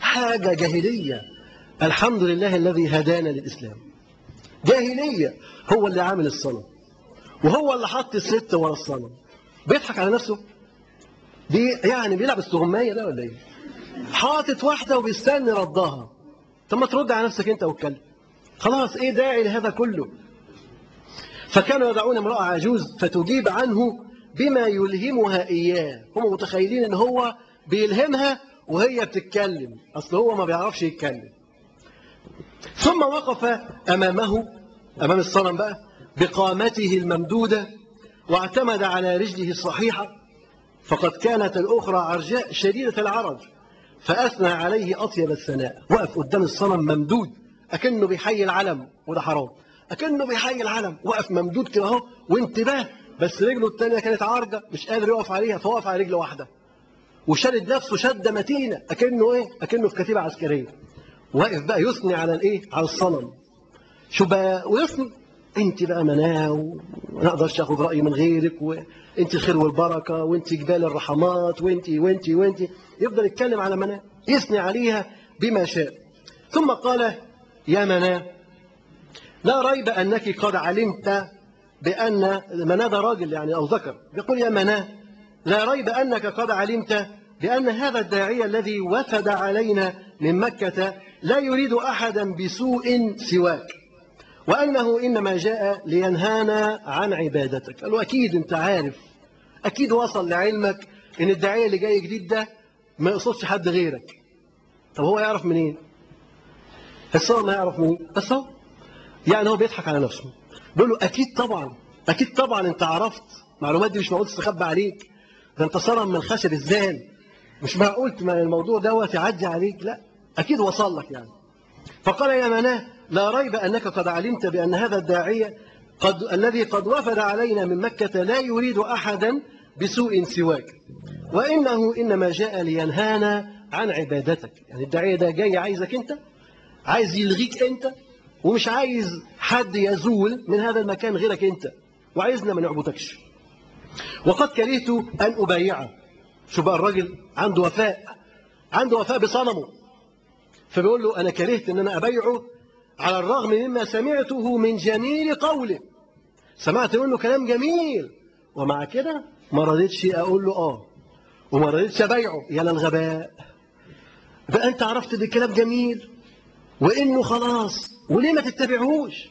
حاجة جاهلية. الحمد لله الذي هدانا للإسلام. جاهلية. هو اللي عامل الصنم وهو اللي حط الست ورا الصنم بيضحك على نفسه. دي يعني بيلعب استغماية ده ولا إيه؟ حاطط واحدة وبيستني ردها طب ما ترد على نفسك أنت واتكلم خلاص إيه داعي لهذا كله؟ فكانوا يدعون امرأة عجوز فتجيب عنه بما يلهمها إياه. هم متخيلين إن هو بيلهمها وهي بتتكلم. أصل هو ما بيعرفش يتكلم. ثم وقف أمامه أمام الصنم بقى بقامته الممدودة واعتمد على رجله الصحيحة. فقد كانت الأخرى عرجاء شديدة العرج. فأثنى عليه أطيب الثناء. وقف قدام الصنم ممدود. أكنه بيحيي العلم وده حرام. أكنه بيحيي العلم. وقف ممدود كده أهو وانتباه. بس رجله الثانية كانت عارجه مش قادر يقف عليها فوقف على رجل واحدة. وشدد نفسه شدة متينة. أكنه إيه؟ أكنه في كتيبة عسكرية. واقف بقى يثني على الإيه؟ على الصنم. شو بقى؟ ويثني. أنت بقى مناه وما أقدرش اخد رأي من غيرك وأنت الخير والبركة وأنت جبال الرحمات وأنت وأنت وأنت. يفضل يتكلم على مناة يثني عليها بما شاء. ثم قال يا مناة لا ريب أنك قد علمت بأن مناة ده راجل يعني أو ذكر. يقول يا مناة لا ريب أنك قد علمت بأن هذا الداعية الذي وفد علينا من مكة لا يريد أحدا بسوء سواك. وأنه إنما جاء لينهانا عن عبادتك. قالوا أكيد أنت عارف أكيد وصل لعلمك إن الداعية اللي جاي جديد ده ما يقصدش حد غيرك. طب هو يعرف منين؟ بس هو ما يعرف منين؟ هو يعني هو بيضحك على نفسه. بيقول له أكيد طبعا أكيد طبعا أنت عرفت. معلومات دي مش معقول تستخبى عليك. ده أنت صنم من الخشب إزاي مش معقول الموضوع دوت يعدي عليك. لا أكيد وصل لك يعني. فقال يا مناه لا ريب أنك قد علمت بأن هذا الداعيه قد الذي قد وفد علينا من مكة لا يريد أحدا بسوء سواك. وإنه إنما جاء لينهانا عن عبادتك. يعني الداعيه ده جاي عايزك أنت عايز يلغيك أنت ومش عايز حد يزول من هذا المكان غيرك أنت وعايزنا ما نعبدكش. وقد كرهت أن أبايعه. شو بقى الراجل عنده وفاء عنده وفاء بصنمه. فبيقول له أنا كرهت إن أنا أبايعه على الرغم مما سمعته من جميل قوله سمعت منه كلام جميل. ومع كده ما رضيتش أقول له آه. وما رضيتش أبايعه. يا للغباء. بقى أنت عرفت ده كلام جميل. وإنه خلاص. وليه ما تتبعهوش؟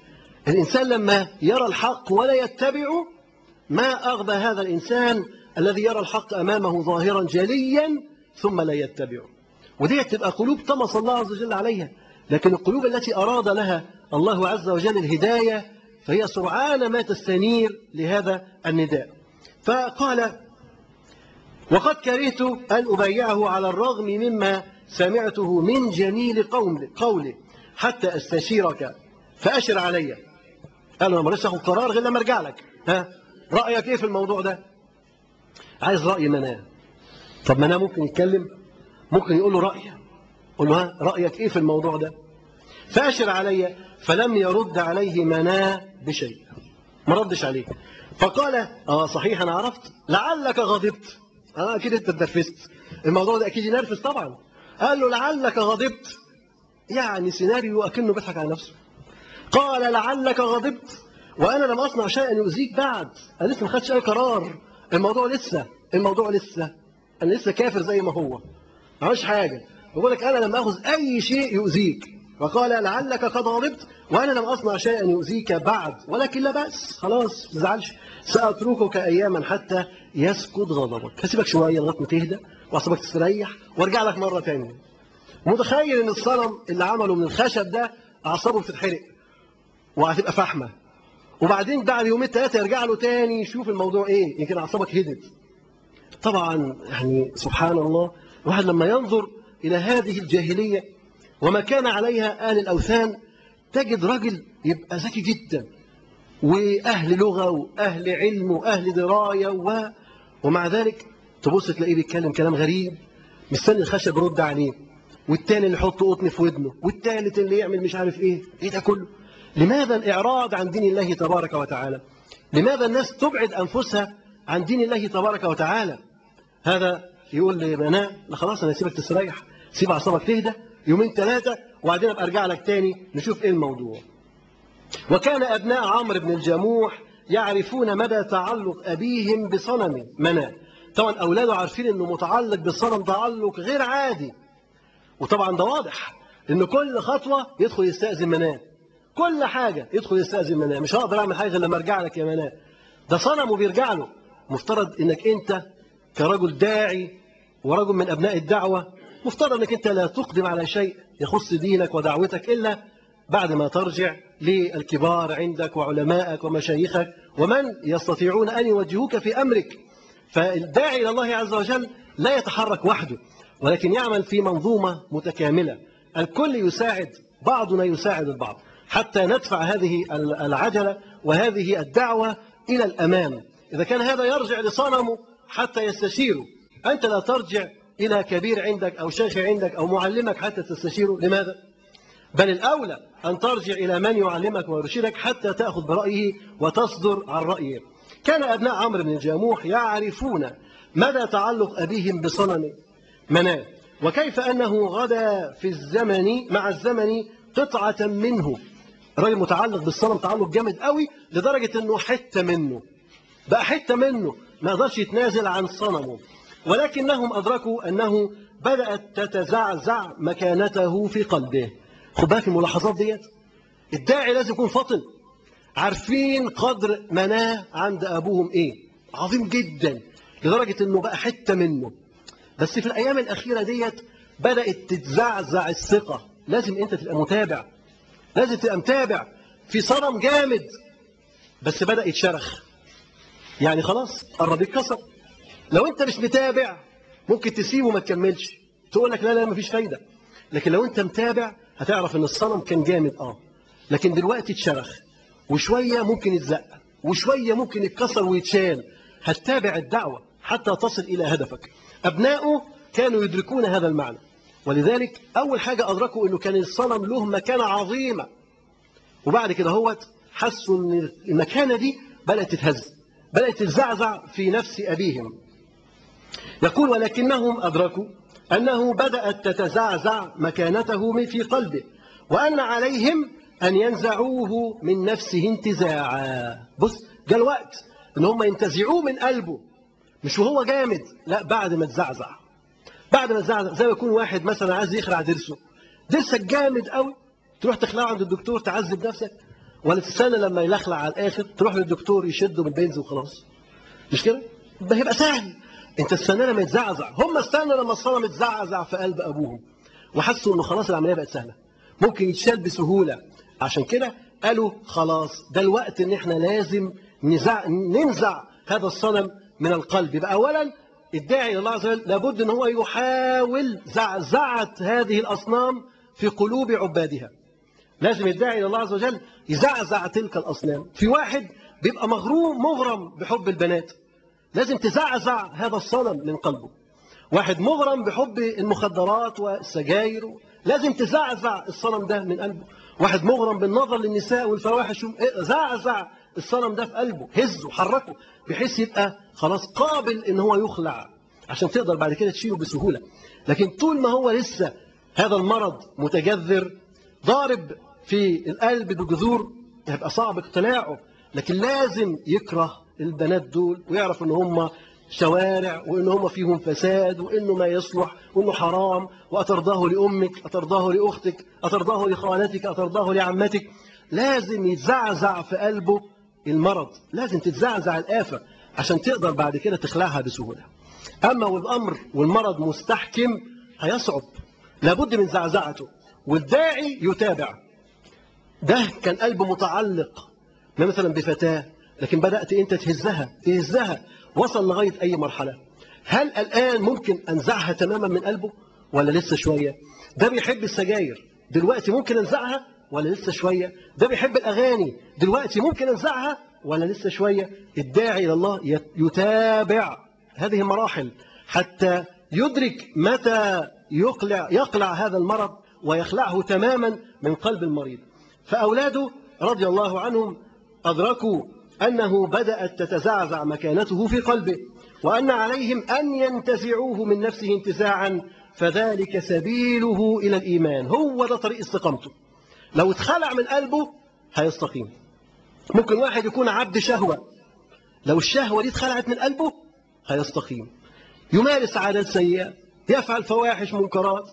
الإنسان لما يرى الحق ولا يتبعه ما أغبى هذا الإنسان الذي يرى الحق أمامه ظاهرا جليا ثم لا يتبعه. ودي تبقى قلوب طمس الله عز وجل عليها. لكن القلوب التي أراد لها الله عز وجل الهداية فهي سرعان ما تستنير لهذا النداء. فقال وقد كرهت أن أبايعه على الرغم مما سمعته من جميل قول قوله حتى أستشيرك فأشر علي. قال أنا مريش أخذ قرار غير لما أرجع لك. ها؟ رأيك إيه في الموضوع ده؟ عايز رأي مناه طب مناه ممكن يتكلم ممكن يقول له رأي. قول له ها رأيك إيه في الموضوع ده؟ فأشر علي فلم يرد عليه مناه بشيء. ما ردش عليه فقال آه صحيح أنا عرفت. لعلك غضبت. آه أكيد أنت اتنرفزت. الموضوع ده أكيد ينرفز طبعا. قال له لعلك غضبت. يعني سيناريو أكنه بيضحك على نفسه. قال لعلك غضبت. وأنا لم أصنع شيئا يؤذيك بعد. أنا لسه ما خدتش أي قرار. الموضوع لسه. الموضوع لسه. أنا لسه كافر زي ما هو. ما عملش حاجة. بقول لك أنا لم أخذ أي شيء يؤذيك. وقال لعلك قد غضبت وأنا لم أصنع شيئا يؤذيك بعد ولكن لا بأس. خلاص ما تزعلش. سأتركك اياما حتى يسكت غضبك. هسيبك شوية لغاية ما تهدى واعصابك تستريح وأرجع لك مرة ثانية متخيل إن الصنم اللي عمله من الخشب ده أعصابه بتتحرق وهتبقى فحمة. وبعدين بعد يومين ثلاثة يرجع له تاني. يشوف الموضوع إيه؟ يمكن أعصابك هدت. طبعا يعني سبحان الله الواحد لما ينظر إلى هذه الجاهلية وما كان عليها أهل الأوثان تجد رجل يبقى ذكي جدا وأهل لغة وأهل علم وأهل دراية و... ومع ذلك تبص تلاقيه بيتكلم كلام غريب مستني الخشب يرد عليه والتاني اللي يحط قطن في ودنه والتالت اللي يعمل مش عارف إيه إيه ده كله؟ لماذا الإعراض عن دين الله تبارك وتعالى؟ لماذا الناس تبعد أنفسها عن دين الله تبارك وتعالى؟ هذا يقول لبناء لا خلاص أنا سيبك تستريح سيب أعصابك تهدى يومين ثلاثة وبعدين أبقى أرجع لك تاني نشوف إيه الموضوع. وكان أبناء عمرو بن الجموح يعرفون مدى تعلق أبيهم بصنم مناه طبعا أولاده عارفين إنه متعلق بالصنم تعلق غير عادي. وطبعا ده واضح إن كل خطوة يدخل يستأذن مناه كل حاجة يدخل يستأذن مناه مش هقدر أعمل حاجة غير لما أرجع لك يا مناه ده صنم وبيرجع له. مفترض إنك أنت كرجل داعي ورجل من أبناء الدعوة مفترض انك انت لا تقدم على شيء يخص دينك ودعوتك إلا بعد ما ترجع للكبار عندك وعلمائك ومشايخك ومن يستطيعون أن يوجهوك في أمرك. فالداعي إلى الله عز وجل لا يتحرك وحده ولكن يعمل في منظومة متكاملة. الكل يساعد بعضنا يساعد البعض حتى ندفع هذه العجلة وهذه الدعوة إلى الامام إذا كان هذا يرجع لصنمه حتى يستشيره. أنت لا ترجع إلى كبير عندك أو شيخ عندك أو معلمك حتى تستشيره. لماذا؟ بل الأولى أن ترجع إلى من يعلمك ويرشدك حتى تأخذ برأيه وتصدر عن رأيه. كان أبناء عمرو بن الجاموح يعرفون مدى تعلق أبيهم بصنم مناه وكيف أنه غدا في الزمن مع الزمن قطعة منه. الراجل متعلق بالصنم تعلق جامد قوي لدرجة أنه حتة منه. بقى حتة منه ما يقدرش يتنازل عن صنمه. ولكنهم أدركوا أنه بدأت تتزعزع مكانته في قلبه. خد بالك الملاحظات ديت؟ الداعي لازم يكون فطن عارفين قدر مناه عند أبوهم إيه؟ عظيم جدا لدرجة أنه بقى حتة منه. بس في الأيام الأخيرة ديت بدأت تتزعزع الثقة. لازم أنت تبقى متابع. لازم تبقى متابع في صنم جامد. بس بدأ يتشرخ. يعني خلاص قرب يتكسر لو انت مش متابع ممكن تسيبه وما تكملش. تقول لك لا لا مفيش فايدة. لكن لو انت متابع هتعرف إن الصنم كان جامد آه. لكن دلوقتي اتشرخ وشوية ممكن يتزق وشوية ممكن يتكسر ويتشال. هتتابع الدعوة حتى تصل إلى هدفك. أبنائه كانوا يدركون هذا المعنى. ولذلك أول حاجة أدركوا إنه كان الصنم له مكانة عظيمة. وبعد كده هوت حسوا إن المكانة دي بدأت تتهز بدأت تتزعزع في نفس أبيهم. يقول ولكنهم أدركوا أنه بدأت تتزعزع مكانته في قلبه وأن عليهم أن ينزعوه من نفسه انتزاعا. بص جاء الوقت إن هم ينتزعوه من قلبه. مش وهو جامد لا بعد ما تزعزع. بعد ما تزعزع زي ما يكون واحد مثلا عايز يخلع ضرسه. ضرسك جامد قوي تروح تخلعه عند الدكتور تعذب نفسك. ولا تستنى لما يلخلع على الآخر تروح للدكتور يشده من البنز وخلاص. مش كده؟ ده هيبقى سهل. انت استنى لما يتزعزع هم استنوا لما الصنم اتزعزع في قلب أبوهم. وحسوا انه خلاص العملية بقت سهلة. ممكن يتشال بسهولة. عشان كده قالوا خلاص ده الوقت إن إحنا لازم نزع ننزع هذا الصنم من القلب. يبقى اولا الداعي إلى الله عز وجل لابد إن هو يحاول زعزعة هذه الأصنام في قلوب عبادها. لازم الداعي إلى الله عز وجل يزعزع تلك الأصنام. في واحد بيبقى مغروم مغرم بحب البنات. لازم تزعزع هذا الصنم من قلبه. واحد مغرم بحب المخدرات والسجاير لازم تزعزع الصنم ده من قلبه. واحد مغرم بالنظر للنساء والفواحش زعزع الصنم ده في قلبه هزه حركه بحيث يبقى خلاص قابل إن هو يخلع عشان تقدر بعد كده تشيله بسهولة. لكن طول ما هو لسه هذا المرض متجذر ضارب في القلب بجذور هيبقى صعب اقتلاعه لكن لازم يكره البنات دول ويعرف إن هم شوارع وإن هم فيهم فساد وإنه ما يصلح وإنه حرام. وأترضاه لأمك أترضاه لأختك أترضاه لخالتك أترضاه لعمتك. لازم يتزعزع في قلبه المرض لازم تتزعزع الآفة عشان تقدر بعد كده تخلعها بسهولة. أما والأمر والمرض مستحكم هيصعب. لابد من زعزعته. والداعي يتابع. ده كان قلبه متعلق مثلا بفتاة لكن بدأت أنت تهزها تهزها. وصل لغاية أي مرحلة؟ هل الآن ممكن أنزعها تماما من قلبه ولا لسه شوية؟ ده بيحب السجاير. دلوقتي ممكن أنزعها ولا لسه شوية؟ ده بيحب الأغاني. دلوقتي ممكن أنزعها ولا لسه شوية؟ الداعي إلى الله يتابع هذه المراحل حتى يدرك متى يقلع, يقلع هذا المرض ويخلعه تماما من قلب المريض. فأولاده رضي الله عنهم أدركوا أنه بدأت تتزعزع مكانته في قلبه وأن عليهم أن ينتزعوه من نفسه انتزاعا فذلك سبيله إلى الإيمان. هو ده طريق استقامته. لو اتخلع من قلبه هيستقيم. ممكن واحد يكون عبد شهوة. لو الشهوة دي اتخلعت من قلبه هيستقيم. يمارس عادات سيئة يفعل فواحش منكرات.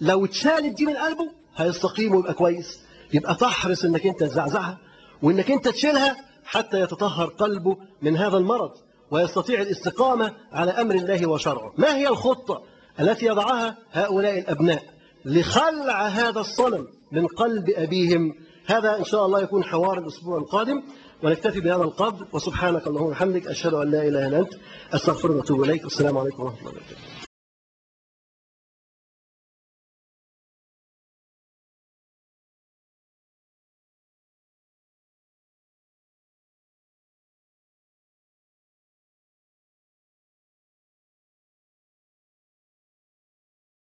لو اتشالت دي من قلبه هيستقيم ويبقى كويس. يبقى تحرص إنك أنت تزعزعها وإنك أنت تشيلها حتى يتطهر قلبه من هذا المرض ويستطيع الاستقامة على أمر الله وشرعه. ما هي الخطة التي يضعها هؤلاء الأبناء لخلع هذا الصنم من قلب أبيهم؟ هذا إن شاء الله يكون حوار الأسبوع القادم ونكتفي بهذا القدر وسبحانك اللهم وبحمدك أشهد أن لا إله إلا أنت أستغفرك وأتوب إليك. والسلام عليكم ورحمة الله وبركاته.